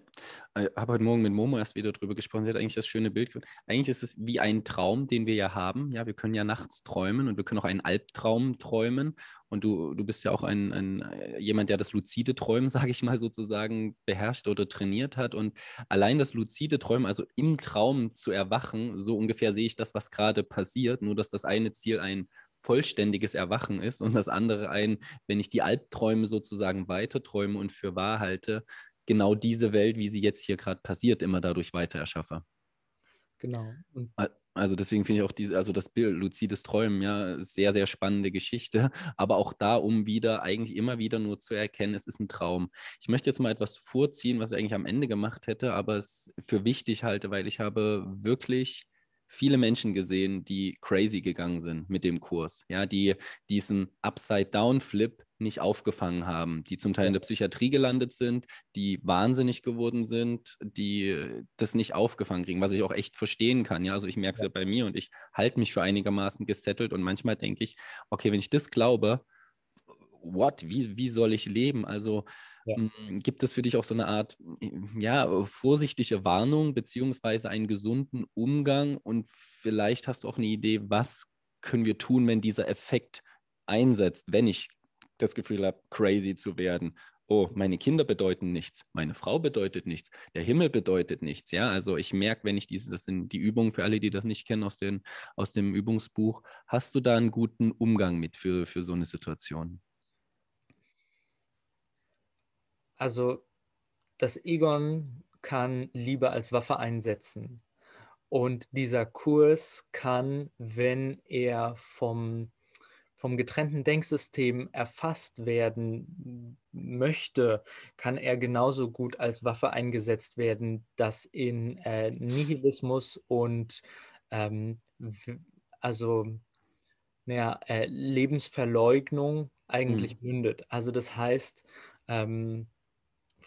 Ich äh, habe heute Morgen mit Momo erst wieder darüber gesprochen. Sie hat eigentlich das schöne Bild. Eigentlich ist es wie ein Traum, den wir ja haben. Ja, wir können ja nachts träumen und wir können auch einen Albtraum träumen. Und du, du bist ja auch ein, ein äh, jemand, der das luzide Träumen, sage ich mal sozusagen, beherrscht oder trainiert hat. Und allein das luzide Träumen, also im Traum zu erwachen, so ungefähr sehe ich das, was gerade passiert. Nur dass das eine Ziel ein vollständiges Erwachen ist und das andere ein, wenn ich die Albträume sozusagen weiterträume und für wahr halte, genau diese Welt, wie sie jetzt hier gerade passiert, immer dadurch weiter erschaffe. Genau. Und also deswegen finde ich auch diese, also das Bild, luzides Träumen, ja, sehr, sehr spannende Geschichte. Aber auch da, um wieder, eigentlich immer wieder nur zu erkennen, es ist ein Traum. Ich möchte jetzt mal etwas vorziehen, was ich eigentlich am Ende gemacht hätte, aber es für wichtig halte, weil ich habe wirklich viele Menschen gesehen, die crazy gegangen sind mit dem Kurs, ja, die diesen Upside-Down-Flip nicht aufgefangen haben, die zum Teil in der Psychiatrie gelandet sind, die wahnsinnig geworden sind, die das nicht aufgefangen kriegen, was ich auch echt verstehen kann. Ja, also ich merke es ja. ja bei mir und ich halte mich für einigermaßen gesettelt und manchmal denke ich, okay, wenn ich das glaube, what, wie, wie soll ich leben? Also ja. Hm, gibt es für dich auch so eine Art, ja, vorsichtige Warnung beziehungsweise einen gesunden Umgang und vielleicht hast du auch eine Idee, was können wir tun, wenn dieser Effekt einsetzt, wenn ich das Gefühl habe, crazy zu werden. Oh, meine Kinder bedeuten nichts, meine Frau bedeutet nichts, der Himmel bedeutet nichts. Ja, also ich merke, wenn ich diese, das sind die Übungen für alle, die das nicht kennen aus, den, aus dem Übungsbuch, hast du da einen guten Umgang mit für, für so eine Situation? Also das Egon kann Liebe als Waffe einsetzen. Und dieser Kurs kann, wenn er vom, vom getrennten Denksystem erfasst werden möchte, kann er genauso gut als Waffe eingesetzt werden, das in äh, Nihilismus und ähm, also naja, äh, Lebensverleugnung eigentlich mhm. mündet. Also das heißt, ähm,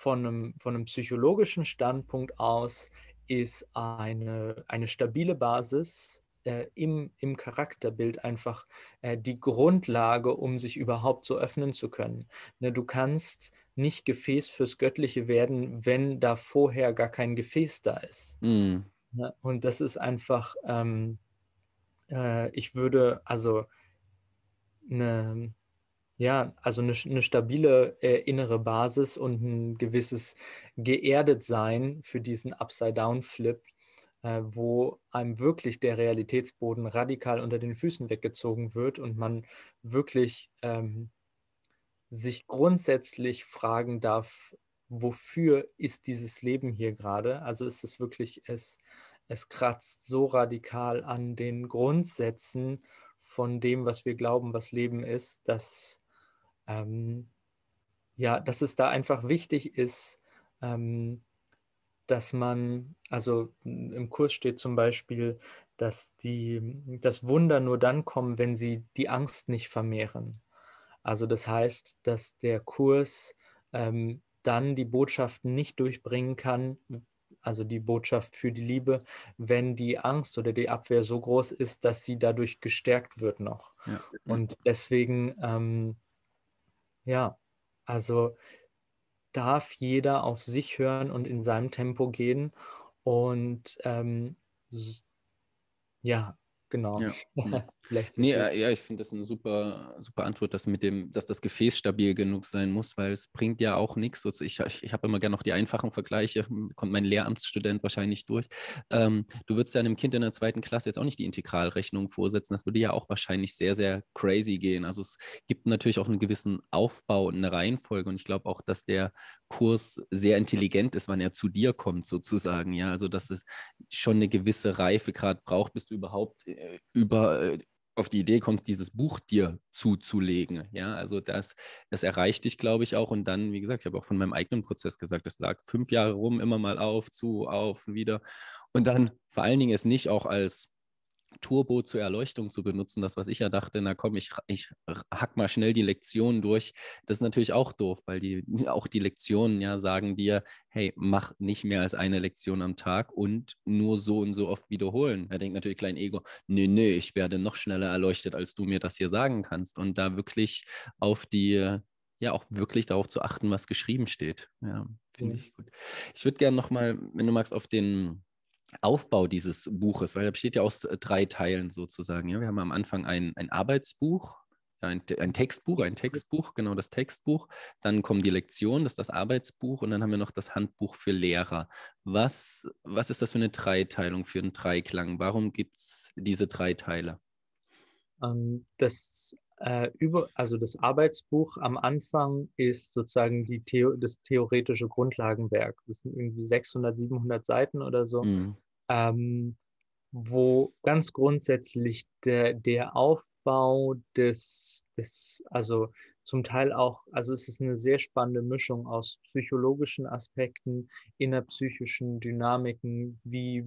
von einem, von einem psychologischen Standpunkt aus ist eine, eine stabile Basis äh, im, im Charakterbild einfach äh, die Grundlage, um sich überhaupt so öffnen zu können. Ne, du kannst nicht Gefäß fürs Göttliche werden, wenn da vorher gar kein Gefäß da ist. Mm. Ne, und das ist einfach, ähm, äh, ich würde, also eine, ja, also eine, eine stabile äh, innere Basis und ein gewisses Geerdetsein für diesen Upside-Down-Flip, äh, wo einem wirklich der Realitätsboden radikal unter den Füßen weggezogen wird und man wirklich ähm, sich grundsätzlich fragen darf, wofür ist dieses Leben hier gerade? Also ist es wirklich, es, es kratzt so radikal an den Grundsätzen von dem, was wir glauben, was Leben ist, dass ähm, ja, dass es da einfach wichtig ist, ähm, dass man, also im Kurs steht zum Beispiel, dass die, das Wunder nur dann kommen, wenn sie die Angst nicht vermehren. Also das heißt, dass der Kurs ähm, dann die Botschaften nicht durchbringen kann, also die Botschaft für die Liebe, wenn die Angst oder die Abwehr so groß ist, dass sie dadurch gestärkt wird noch. Ja. Und deswegen ähm, ja, also darf jeder auf sich hören und in seinem Tempo gehen. Und ähm, ja, Genau. Ja. nee, äh, ja, ich finde das eine super, super Antwort, dass mit dem, dass das Gefäß stabil genug sein muss, weil es bringt ja auch nichts. Also ich, ich, ich habe immer gerne noch die einfachen Vergleiche, kommt mein Lehramtsstudent wahrscheinlich durch. Ähm, du würdest ja einem Kind in der zweiten Klasse jetzt auch nicht die Integralrechnung vorsetzen. Das würde ja auch wahrscheinlich sehr, sehr crazy gehen. Also es gibt natürlich auch einen gewissen Aufbau und eine Reihenfolge. Und ich glaube auch, dass der Kurs sehr intelligent ist, wann er zu dir kommt, sozusagen. Ja, also dass es schon eine gewisse Reife gerade braucht, bis du überhaupt über äh, auf die Idee kommst, dieses Buch dir zuzulegen. Ja, also das, das erreicht dich, glaube ich, auch. Und dann, wie gesagt, ich habe auch von meinem eigenen Prozess gesagt, es lag fünf Jahre rum, immer mal auf, zu, auf, wieder. Und dann vor allen Dingen es nicht auch als Turbo zur Erleuchtung zu benutzen, das, was ich ja dachte, na komm, ich, ich hack mal schnell die Lektionen durch, das ist natürlich auch doof, weil die, auch die Lektionen ja sagen dir, hey, mach nicht mehr als eine Lektion am Tag und nur so und so oft wiederholen. Er denkt natürlich klein Ego, nee, nee, ich werde noch schneller erleuchtet, als du mir das hier sagen kannst. Und da wirklich auf die ja auch wirklich darauf zu achten, was geschrieben steht. Ja, finde ich gut. Ich würde gerne nochmal, wenn du magst, auf den Aufbau dieses Buches, weil er besteht ja aus drei Teilen sozusagen. Ja, wir haben am Anfang ein, ein Arbeitsbuch, ein, ein, Textbuch, ein Textbuch, genau das Textbuch. Dann kommen die Lektionen, das ist das Arbeitsbuch und dann haben wir noch das Handbuch für Lehrer. Was, was ist das für eine Dreiteilung, für einen Dreiklang? Warum gibt es diese drei Teile? Ähm, das, äh, über, also das Arbeitsbuch am Anfang ist sozusagen die Theo das theoretische Grundlagenwerk. Das sind irgendwie 600, 700 Seiten oder so. Mhm. Ähm, wo ganz grundsätzlich der, der Aufbau des, des, also zum Teil auch, also es ist eine sehr spannende Mischung aus psychologischen Aspekten, innerpsychischen Dynamiken, wie,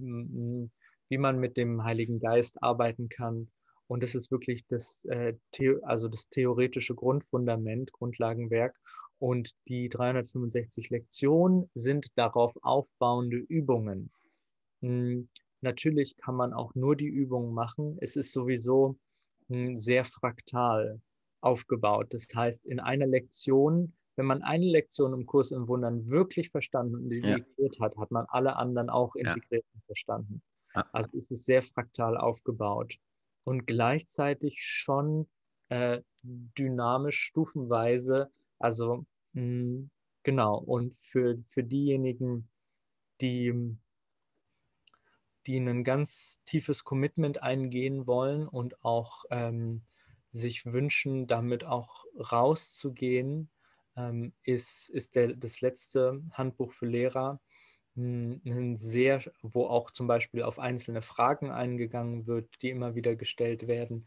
wie man mit dem Heiligen Geist arbeiten kann. Und das ist wirklich das, äh, also das theoretische Grundfundament, Grundlagenwerk. Und die 365 Lektionen sind darauf aufbauende Übungen. Hm, Natürlich kann man auch nur die Übungen machen. Es ist sowieso hm, sehr fraktal aufgebaut. Das heißt, in einer Lektion, wenn man eine Lektion im Kurs im Wundern wirklich verstanden und integriert ja. hat, hat man alle anderen auch integriert ja. und verstanden. Ja. Also es ist sehr fraktal aufgebaut und gleichzeitig schon äh, dynamisch, stufenweise. Also mh, hm, genau. Und für, für diejenigen, die die ein ganz tiefes Commitment eingehen wollen und auch ähm, sich wünschen, damit auch rauszugehen, ähm, ist, ist der, das letzte Handbuch für Lehrer ein sehr, wo auch zum Beispiel auf einzelne Fragen eingegangen wird, die immer wieder gestellt werden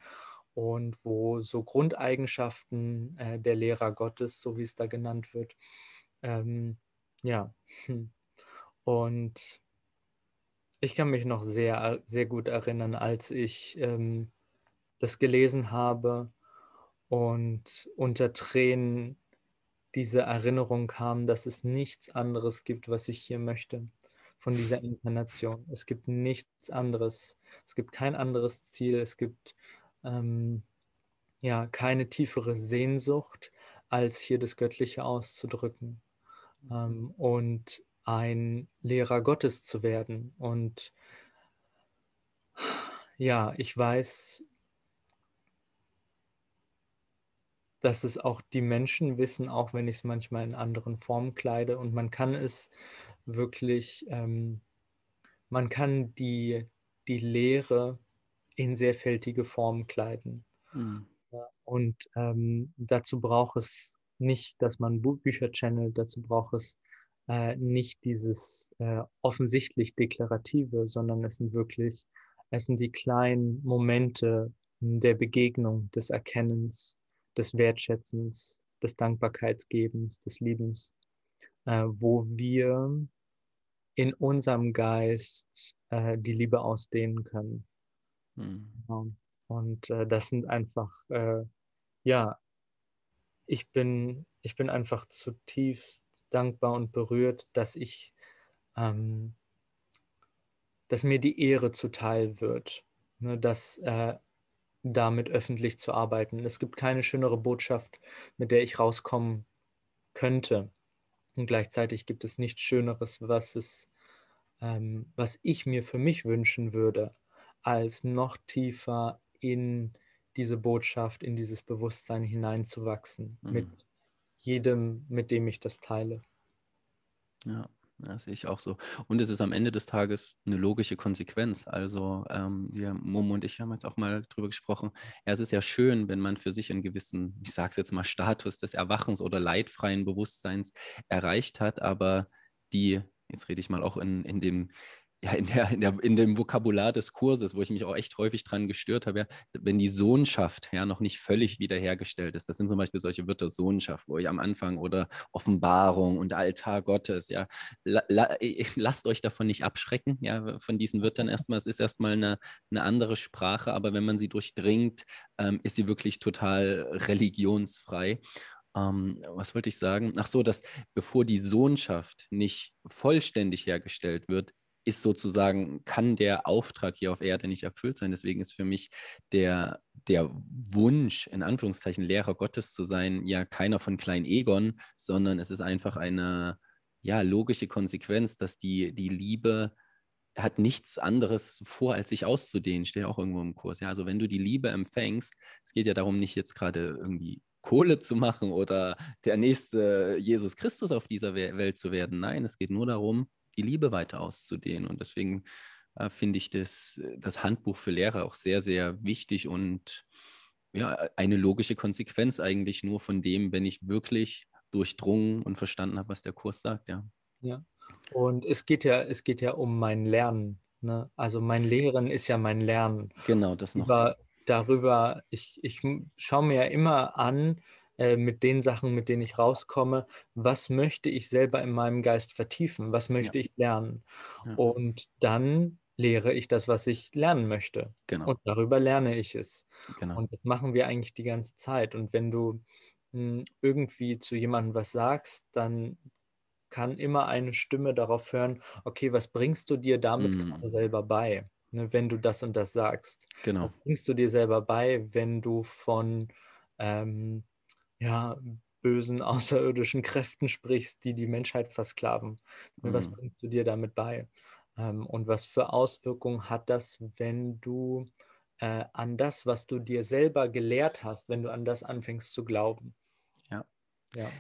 und wo so Grundeigenschaften äh, der Lehrer Gottes, so wie es da genannt wird, ähm, ja, hm. und ich kann mich noch sehr, sehr gut erinnern, als ich ähm, das gelesen habe und unter Tränen diese Erinnerung kam, dass es nichts anderes gibt, was ich hier möchte von dieser Inkarnation. Es gibt nichts anderes. Es gibt kein anderes Ziel. Es gibt ähm, ja keine tiefere Sehnsucht, als hier das Göttliche auszudrücken. Ähm, und ein Lehrer Gottes zu werden. Und ja, ich weiß, dass es auch die Menschen wissen, auch wenn ich es manchmal in anderen Formen kleide. Und man kann es wirklich, ähm, man kann die, die Lehre in sehr fältige Formen kleiden. Mhm. Und ähm, dazu braucht es nicht, dass man Bücher channelt, dazu braucht es äh, nicht dieses äh, offensichtlich Deklarative, sondern es sind wirklich, es sind die kleinen Momente der Begegnung, des Erkennens, des Wertschätzens, des Dankbarkeitsgebens, des Liebens, äh, wo wir in unserem Geist äh, die Liebe ausdehnen können. Mhm. Und äh, das sind einfach, äh, ja, ich bin, ich bin einfach zutiefst dankbar und berührt, dass ich, ähm, dass mir die Ehre zuteil wird, ne, dass äh, damit öffentlich zu arbeiten. Es gibt keine schönere Botschaft, mit der ich rauskommen könnte. Und gleichzeitig gibt es nichts Schöneres, was es, ähm, was ich mir für mich wünschen würde, als noch tiefer in diese Botschaft, in dieses Bewusstsein hineinzuwachsen, mhm. mit jedem, mit dem ich das teile. Ja, das sehe ich auch so. Und es ist am Ende des Tages eine logische Konsequenz. Also ähm, wir, Momo und ich haben jetzt auch mal drüber gesprochen. Ja, es ist ja schön, wenn man für sich einen gewissen, ich sage es jetzt mal, Status des Erwachens oder leidfreien Bewusstseins erreicht hat, aber die, jetzt rede ich mal auch in, in dem ja, in, der, in, der, in dem Vokabular des Kurses, wo ich mich auch echt häufig dran gestört habe, ja, wenn die Sohnschaft ja noch nicht völlig wiederhergestellt ist. Das sind zum Beispiel solche Wörter Sohnschaft, wo ich am Anfang oder Offenbarung und Altar Gottes, ja, la, la, lasst euch davon nicht abschrecken, ja, von diesen Wörtern erstmal. Es ist erstmal eine, eine andere Sprache, aber wenn man sie durchdringt, ähm, ist sie wirklich total religionsfrei ähm, was wollte ich sagen? Ach so, dass bevor die Sohnschaft nicht vollständig hergestellt wird, ist sozusagen, kann der Auftrag hier auf Erde nicht erfüllt sein. Deswegen ist für mich der, der Wunsch, in Anführungszeichen Lehrer Gottes zu sein, ja keiner von Klein Egon, sondern es ist einfach eine ja, logische Konsequenz, dass die, die Liebe hat nichts anderes vor, als sich auszudehnen. Steht auch irgendwo im Kurs. Ja, also wenn du die Liebe empfängst, es geht ja darum, nicht jetzt gerade irgendwie Kohle zu machen oder der nächste Jesus Christus auf dieser Welt zu werden. Nein, es geht nur darum, die Liebe weiter auszudehnen. Und deswegen äh, finde ich das, das Handbuch für Lehrer auch sehr, sehr wichtig und ja, eine logische Konsequenz eigentlich nur von dem, wenn ich wirklich durchdrungen und verstanden habe, was der Kurs sagt, ja. Ja. Und es geht ja, es geht ja um mein Lernen. Ne? Also mein Lehren ist ja mein Lernen. Genau, das noch. Über, darüber, ich, ich schaue mir ja immer an, äh, mit den Sachen, mit denen ich rauskomme, was möchte ich selber in meinem Geist vertiefen, was möchte ja. ich lernen. Ja. Und dann lehre ich das, was ich lernen möchte. Genau. Und darüber lerne ich es. Genau. Und das machen wir eigentlich die ganze Zeit. Und wenn du mh, hm, irgendwie zu jemandem was sagst, dann kann immer eine Stimme darauf hören, okay, was bringst du dir damit mm. selber bei, ne, wenn du das und das sagst? Genau. Was bringst du dir selber bei, wenn du von ähm, ja, bösen außerirdischen Kräften sprichst, die die Menschheit versklaven. Mhm. Was bringst du dir damit bei? Ähm, und was für Auswirkungen hat das, wenn du äh, an das, was du dir selber gelehrt hast, wenn du an das anfängst zu glauben? Ja. ja.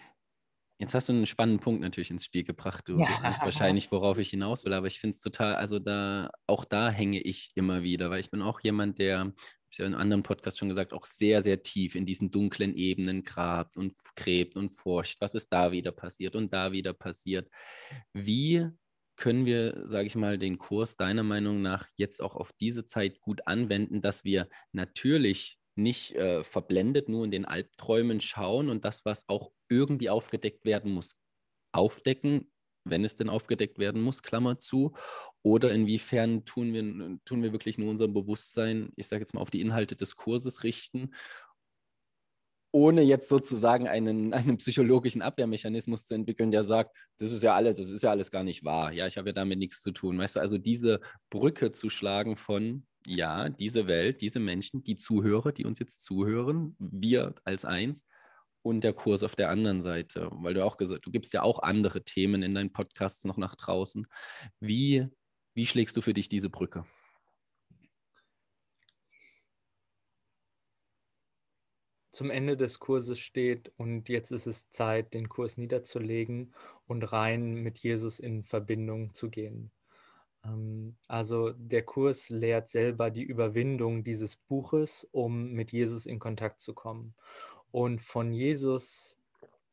Jetzt hast du einen spannenden Punkt natürlich ins Spiel gebracht. Du ja. weißt wahrscheinlich, worauf ich hinaus will, aber ich finde es total, also da, auch da hänge ich immer wieder, weil ich bin auch jemand, der ich habe in einem anderen Podcast schon gesagt, auch sehr, sehr tief in diesen dunklen Ebenen grabt und gräbt und forscht, was ist da wieder passiert und da wieder passiert. Wie können wir, sage ich mal, den Kurs deiner Meinung nach jetzt auch auf diese Zeit gut anwenden, dass wir natürlich nicht äh, verblendet nur in den Albträumen schauen und das, was auch irgendwie aufgedeckt werden muss, aufdecken, wenn es denn aufgedeckt werden muss, Klammer zu, oder inwiefern tun wir, tun wir wirklich nur unser Bewusstsein, ich sage jetzt mal, auf die Inhalte des Kurses richten, ohne jetzt sozusagen einen, einen psychologischen Abwehrmechanismus zu entwickeln, der sagt, das ist ja alles, das ist ja alles gar nicht wahr. Ja, ich habe ja damit nichts zu tun. Weißt du, also diese Brücke zu schlagen von, ja, diese Welt, diese Menschen, die Zuhörer, die uns jetzt zuhören, wir als eins, und der Kurs auf der anderen Seite, weil du auch gesagt, du gibst ja auch andere Themen in deinen Podcasts noch nach draußen. Wie, wie schlägst du für dich diese Brücke? Zum Ende des Kurses steht und jetzt ist es Zeit, den Kurs niederzulegen und rein mit Jesus in Verbindung zu gehen. Ähm, also der Kurs lehrt selber die Überwindung dieses Buches, um mit Jesus in Kontakt zu kommen. Und von Jesus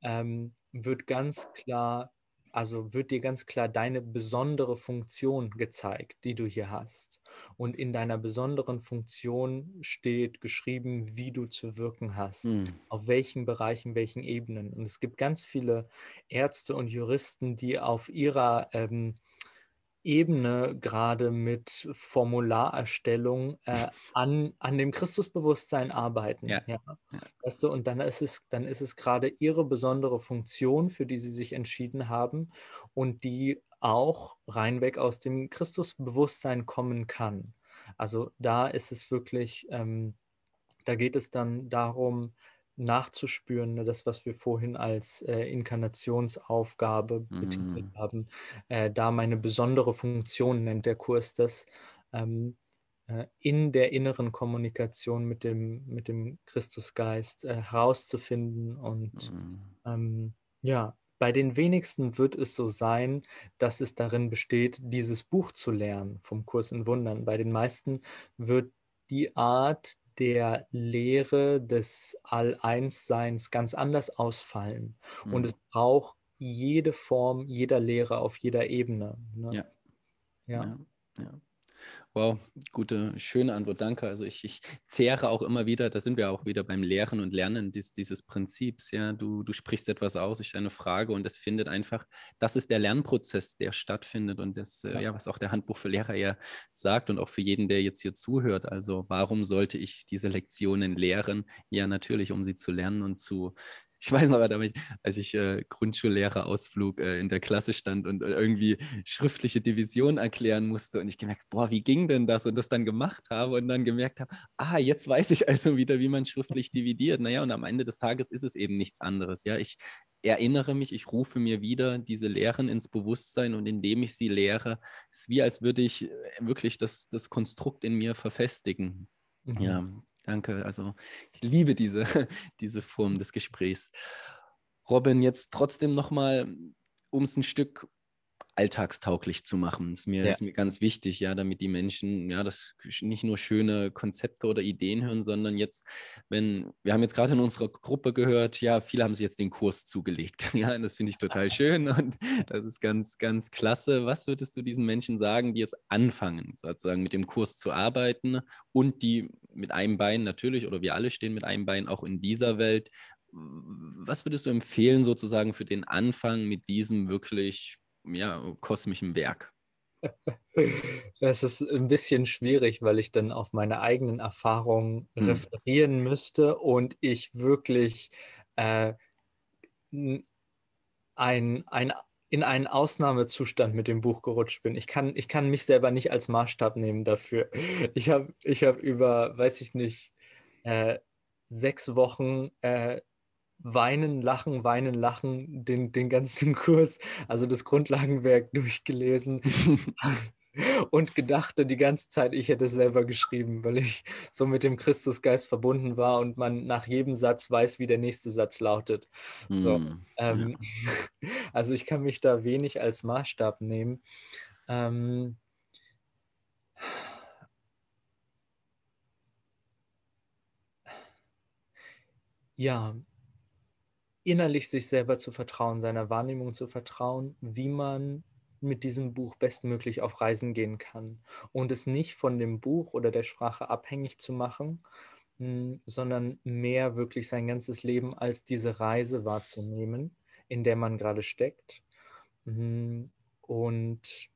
ähm, wird ganz klar, also wird dir ganz klar deine besondere Funktion gezeigt, die du hier hast. Und in deiner besonderen Funktion steht geschrieben, wie du zu wirken hast, mhm. auf welchen Bereichen, welchen Ebenen. Und es gibt ganz viele Ärzte und Juristen, die auf ihrer ähm, Ebene gerade mit Formularerstellung äh, an, an dem Christusbewusstsein arbeiten. Ja. ja. Weißt du, und dann ist es, dann ist es gerade ihre besondere Funktion, für die sie sich entschieden haben und die auch reinweg aus dem Christusbewusstsein kommen kann. Also da ist es wirklich, ähm, da geht es dann darum, nachzuspüren, ne, das, was wir vorhin als äh, Inkarnationsaufgabe betitelt mm. haben, äh, da meine besondere Funktion nennt der Kurs das, ähm, äh, in der inneren Kommunikation mit dem, mit dem Christusgeist äh, herauszufinden. Und mm. ähm, ja, bei den wenigsten wird es so sein, dass es darin besteht, dieses Buch zu lernen vom Kurs in Wundern. Bei den meisten wird die Art der Lehre des All-Eins-Seins ganz anders ausfallen. Mhm. Und es braucht jede Form jeder Lehre auf jeder Ebene. Ne? Ja. ja. ja. ja. Wow, gute, schöne Antwort, danke. Also ich, ich zehre auch immer wieder, da sind wir auch wieder beim Lehren und Lernen dies, dieses Prinzips. Ja, du, du sprichst etwas aus, ich stelle eine Frage und es findet einfach, das ist der Lernprozess, der stattfindet und das, äh, ja. ja, was auch der Handbuch für Lehrer ja sagt und auch für jeden, der jetzt hier zuhört. Also warum sollte ich diese Lektionen lehren? Ja, natürlich, um sie zu lernen und zu ich weiß noch, als ich äh, Grundschullehrerausflug äh, in der Klasse stand und äh, irgendwie schriftliche Division erklären musste und ich gemerkt, boah, wie ging denn das? Und das dann gemacht habe und dann gemerkt habe, ah, jetzt weiß ich also wieder, wie man schriftlich dividiert. Naja, und am Ende des Tages ist es eben nichts anderes. Ja, ich erinnere mich, ich rufe mir wieder diese Lehren ins Bewusstsein und indem ich sie lehre, ist wie als würde ich äh, wirklich das, das Konstrukt in mir verfestigen. Mhm. Ja, danke. Also ich liebe diese, diese Form des Gesprächs. Robin, jetzt trotzdem nochmal, um es ein Stück alltagstauglich zu machen. Das ist mir, ja. ist mir ganz wichtig, ja, damit die Menschen ja das nicht nur schöne Konzepte oder Ideen hören, sondern jetzt, wenn, wir haben jetzt gerade in unserer Gruppe gehört, ja, viele haben sich jetzt den Kurs zugelegt. Ja, das finde ich total schön und das ist ganz, ganz klasse. Was würdest du diesen Menschen sagen, die jetzt anfangen, sozusagen mit dem Kurs zu arbeiten und die mit einem Bein natürlich, oder wir alle stehen mit einem Bein auch in dieser Welt, was würdest du empfehlen, sozusagen für den Anfang mit diesem wirklich ja, kosmischen Werk? Das ist ein bisschen schwierig, weil ich dann auf meine eigenen Erfahrungen hm. referieren müsste und ich wirklich äh, ein, ein, in einen Ausnahmezustand mit dem Buch gerutscht bin. Ich kann, ich kann mich selber nicht als Maßstab nehmen dafür. Ich habe ich hab über, weiß ich nicht, äh, sechs Wochen äh, Weinen, Lachen, Weinen, Lachen, den, den ganzen Kurs, also das Grundlagenwerk durchgelesen und gedachte die ganze Zeit, ich hätte es selber geschrieben, weil ich so mit dem Christusgeist verbunden war und man nach jedem Satz weiß, wie der nächste Satz lautet. So, mm, ähm, ja. Also ich kann mich da wenig als Maßstab nehmen. Ähm, ja, innerlich sich selber zu vertrauen, seiner Wahrnehmung zu vertrauen, wie man mit diesem Buch bestmöglich auf Reisen gehen kann und es nicht von dem Buch oder der Sprache abhängig zu machen, hm, sondern mehr wirklich sein ganzes Leben als diese Reise wahrzunehmen, in der man gerade steckt. Hm, und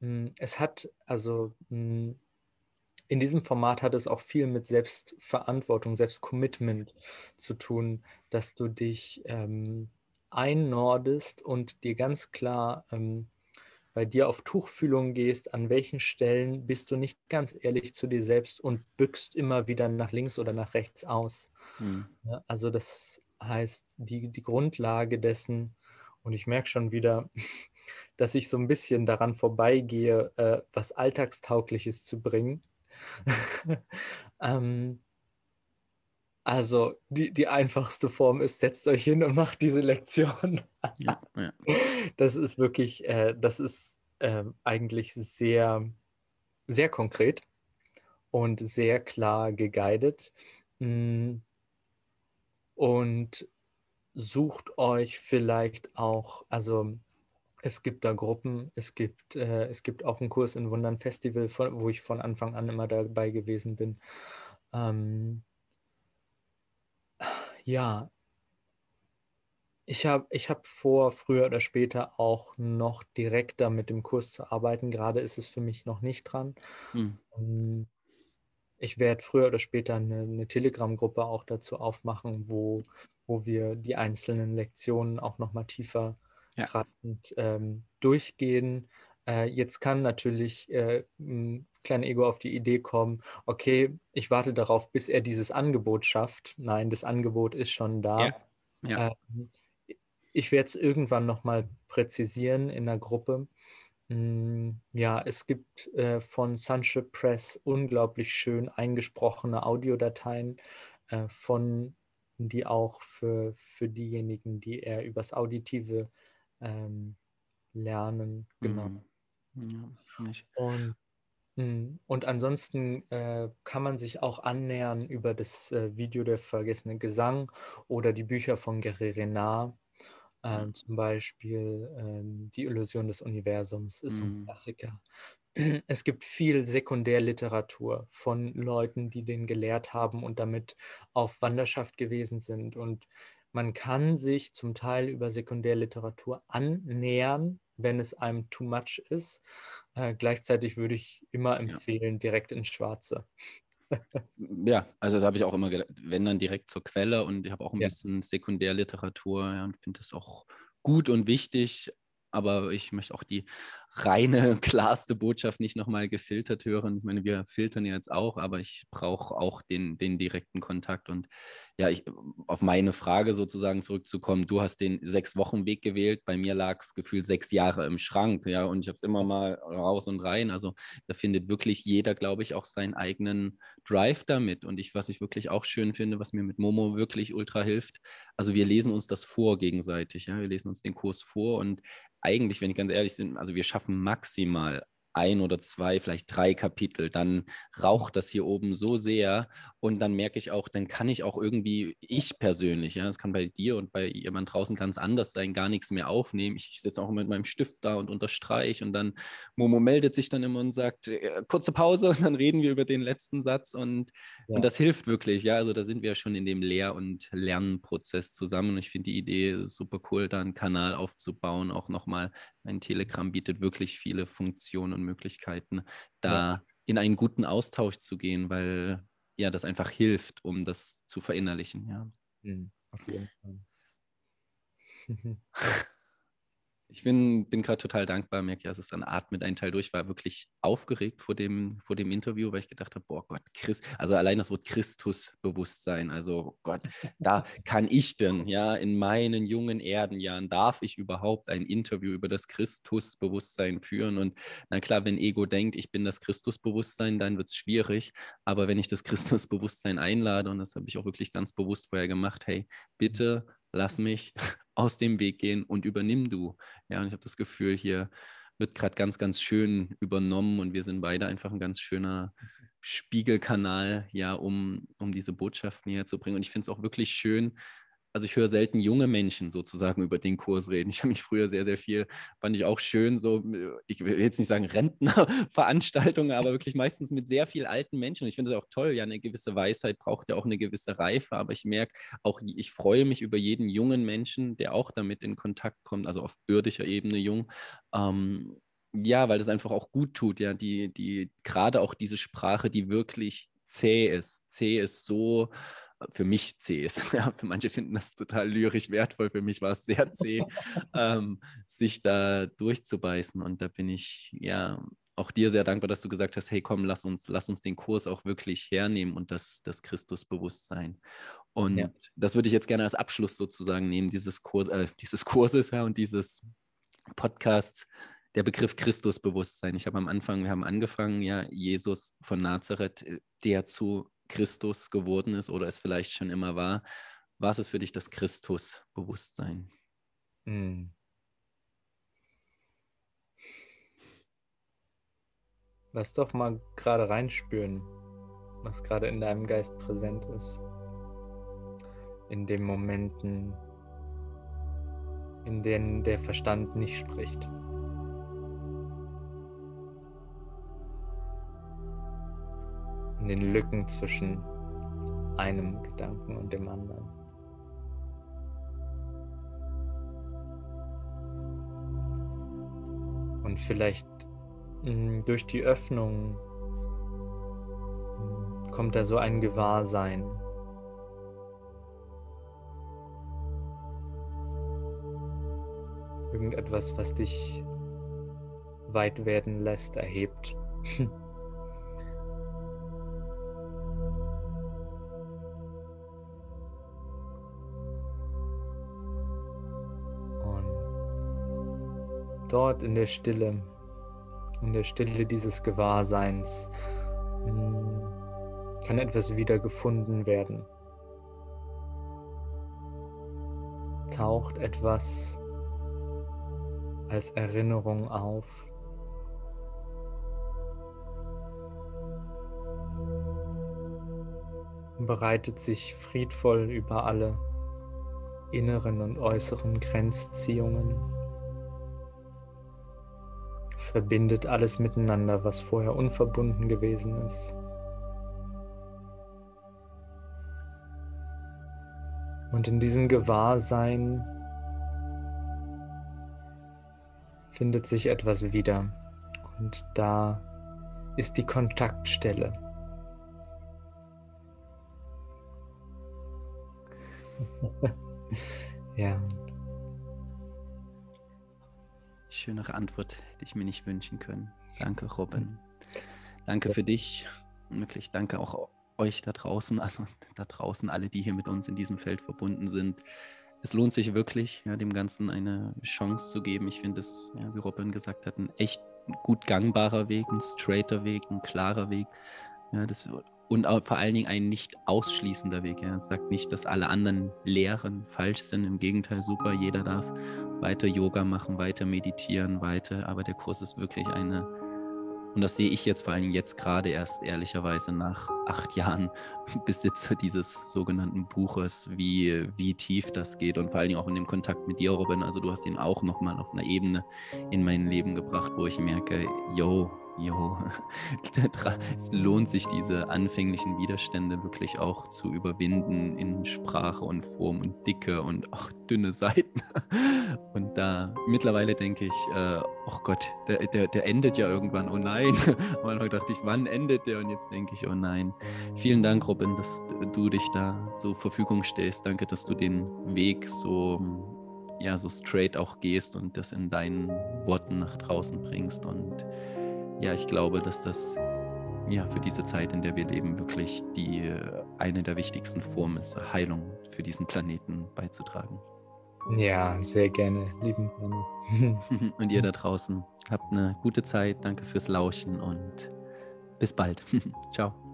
hm, es hat also in diesem Format hat es auch viel mit Selbstverantwortung, Selbstcommitment zu tun, dass du dich ähm, einnordest und dir ganz klar ähm, bei dir auf Tuchfühlung gehst, an welchen Stellen bist du nicht ganz ehrlich zu dir selbst und bückst immer wieder nach links oder nach rechts aus. Mhm. Also das heißt, die, die Grundlage dessen, und ich merke schon wieder, dass ich so ein bisschen daran vorbeigehe, äh, was Alltagstaugliches zu bringen. ähm, also die, die einfachste Form ist, setzt euch hin und macht diese Lektion. ja, ja. Das ist wirklich, äh, das ist äh, eigentlich sehr, sehr konkret und sehr klar geguidet. Mm. Und sucht euch vielleicht auch, also es gibt da Gruppen, es gibt, äh, es gibt auch einen Kurs in Wundern Festival, von, wo ich von Anfang an immer dabei gewesen bin. Ähm, ja, ich habe ich hab vor, früher oder später auch noch direkter mit dem Kurs zu arbeiten. Gerade ist es für mich noch nicht dran. Hm. Ich werde früher oder später eine, eine Telegram-Gruppe auch dazu aufmachen, wo, wo wir die einzelnen Lektionen auch nochmal tiefer ja. ähm, durchgehen. Äh, jetzt kann natürlich äh, ein kleiner Ego auf die Idee kommen, okay, ich warte darauf, bis er dieses Angebot schafft. Nein, das Angebot ist schon da. Ja. Ja. Ähm, ich werde es irgendwann nochmal präzisieren in der Gruppe. Mm, ja, es gibt äh, von Sunship Press unglaublich schön eingesprochene Audiodateien äh, von die auch für, für diejenigen, die eher übers Auditive ähm, lernen. Genau. Mhm. Ja, und, hm, und ansonsten äh, kann man sich auch annähern über das äh, Video der vergessene Gesang oder die Bücher von Gary Renard. Äh, zum Beispiel ähm, Die Illusion des Universums ist ein mhm. Klassiker. Es gibt viel Sekundärliteratur von Leuten, die den gelehrt haben und damit auf Wanderschaft gewesen sind. Und man kann sich zum Teil über Sekundärliteratur annähern, wenn es einem too much ist. Äh, gleichzeitig würde ich immer empfehlen, ja. direkt ins Schwarze. ja, also da habe ich auch immer gedacht, wenn dann direkt zur Quelle und ich habe auch ein Ja. bisschen Sekundärliteratur ja, und finde das auch gut und wichtig, aber ich möchte auch die reine, klarste Botschaft nicht nochmal gefiltert hören. Ich meine, wir filtern ja jetzt auch, aber ich brauche auch den, den direkten Kontakt. Und ja, ich, auf meine Frage sozusagen zurückzukommen, du hast den Sechs-Wochen-Weg gewählt, bei mir lag es gefühlt sechs Jahre im Schrank, ja, und ich habe es immer mal raus und rein. Also da findet wirklich jeder, glaube ich, auch seinen eigenen Drive damit. Und ich, was ich wirklich auch schön finde, was mir mit Momo wirklich ultra hilft, also wir lesen uns das vor gegenseitig, ja, wir lesen uns den Kurs vor und eigentlich, wenn ich ganz ehrlich bin, also wir schaffen maximal ein oder zwei, vielleicht drei Kapitel, dann raucht das hier oben so sehr und dann merke ich auch, dann kann ich auch irgendwie, ich persönlich, ja, das kann bei dir und bei jemand draußen ganz anders sein, gar nichts mehr aufnehmen. Ich sitze auch mit meinem Stift da und unterstreiche und dann Momo meldet sich dann immer und sagt, äh, kurze Pause und dann reden wir über den letzten Satz und, Ja. und das hilft wirklich, ja, also da sind wir schon in dem Lehr- und Lernprozess zusammen und ich finde die Idee super cool, da einen Kanal aufzubauen, auch nochmal, ein Telegram bietet wirklich viele Funktionen und Möglichkeiten, da in einen guten Austausch zu gehen, weil ja, das einfach hilft, um das zu verinnerlichen, ja. Hm, auf jeden Fall. Ich bin, bin gerade total dankbar, merke ja, es ist dann atmet ein Teil durch, war wirklich aufgeregt vor dem, vor dem Interview, weil ich gedacht habe, boah Gott, Christ, also allein das Wort Christusbewusstsein, also Gott, da kann ich denn, ja, in meinen jungen Erdenjahren darf ich überhaupt ein Interview über das Christusbewusstsein führen? Und na klar, wenn Ego denkt, ich bin das Christusbewusstsein, dann wird es schwierig, aber wenn ich das Christusbewusstsein einlade, und das habe ich auch wirklich ganz bewusst vorher gemacht, hey, bitte lass mich aus dem Weg gehen und übernimm du. Ja, und ich habe das Gefühl, hier wird gerade ganz, ganz schön übernommen und wir sind beide einfach ein ganz schöner Spiegelkanal, ja, um, um diese Botschaft näher zu bringen. Und ich finde es auch wirklich schön, also ich höre selten junge Menschen sozusagen über den Kurs reden. Ich habe mich früher sehr, sehr viel, fand ich auch schön, so, ich will jetzt nicht sagen Rentnerveranstaltungen, aber wirklich meistens mit sehr viel alten Menschen. Und ich finde es auch toll, ja, eine gewisse Weisheit braucht ja auch eine gewisse Reife, aber ich merke auch, ich freue mich über jeden jungen Menschen, der auch damit in Kontakt kommt, also auf irdischer Ebene jung. Ähm, ja, weil das einfach auch gut tut, ja, die, die, gerade auch diese Sprache, die wirklich zäh ist. Zäh ist so, für mich zäh ist. Ja, für manche finden das total lyrisch wertvoll, für mich war es sehr zäh, ähm, sich da durchzubeißen. Und da bin ich ja auch dir sehr dankbar, dass du gesagt hast, hey komm, lass uns, lass uns den Kurs auch wirklich hernehmen und das, das Christusbewusstsein. Und Ja. das würde ich jetzt gerne als Abschluss sozusagen nehmen, dieses, Kurs, äh, dieses Kurses ja, und dieses Podcasts, der Begriff Christusbewusstsein. Ich habe am Anfang, wir haben angefangen, ja, Jesus von Nazareth, äh, der zu Christus geworden ist oder es vielleicht schon immer war. Was ist für dich das Christusbewusstsein? Hm. Lass doch mal gerade reinspüren, was gerade in deinem Geist präsent ist. In den Momenten, in denen der Verstand nicht spricht. In den Lücken zwischen einem Gedanken und dem anderen. Und vielleicht mh, durch die Öffnung mh, kommt da so ein Gewahrsein. Irgendetwas, was dich weit werden lässt, erhebt. dort in der Stille, in der Stille dieses Gewahrseins, mh, kann etwas wiedergefunden werden. Taucht etwas als Erinnerung auf. Bereitet sich friedvoll über alle inneren und äußeren Grenzziehungen verbindet alles miteinander, was vorher unverbunden gewesen ist. Und in diesem Gewahrsein findet sich etwas wieder. Und da ist die Kontaktstelle. ja. Schönere Antwort hätte ich mir nicht wünschen können. Danke, Robin. Danke für dich. Wirklich danke auch euch da draußen, also da draußen, alle, die hier mit uns in diesem Feld verbunden sind. Es lohnt sich wirklich, ja, dem Ganzen eine Chance zu geben. Ich finde es, ja, wie Robin gesagt hat, ein echt gut gangbarer Weg, ein straighter Weg, ein klarer Weg. Ja, das, und vor allen Dingen ein nicht ausschließender Weg. Es sagt nicht, dass alle anderen Lehren falsch sind. Im Gegenteil, super, jeder darf weiter Yoga machen, weiter meditieren, weiter. Aber der Kurs ist wirklich eine und das sehe ich jetzt vor allem jetzt gerade erst ehrlicherweise nach acht Jahren Besitzer dieses sogenannten Buches, wie, wie tief das geht und vor allen Dingen auch in dem Kontakt mit dir, Robin. Also du hast ihn auch nochmal auf einer Ebene in mein Leben gebracht, wo ich merke, yo, jo, es lohnt sich, diese anfänglichen Widerstände wirklich auch zu überwinden in Sprache und Form und Dicke und auch dünne Seiten. Und da mittlerweile denke ich, äh, oh Gott, der, der, der endet ja irgendwann, oh nein. Am Anfang dachte ich, wann endet der? Und jetzt denke ich, oh nein. Vielen Dank, Robin, dass du dich da zur Verfügung stellst. Danke, dass du den Weg so ja, so straight auch gehst und das in deinen Worten nach draußen bringst und ja, ich glaube, dass das ja für diese Zeit, in der wir leben, wirklich die äh, eine der wichtigsten Formen ist, Heilung für diesen Planeten beizutragen. Ja, sehr gerne, lieben Manu. und ihr da draußen, habt eine gute Zeit, danke fürs Lauschen und bis bald. Ciao.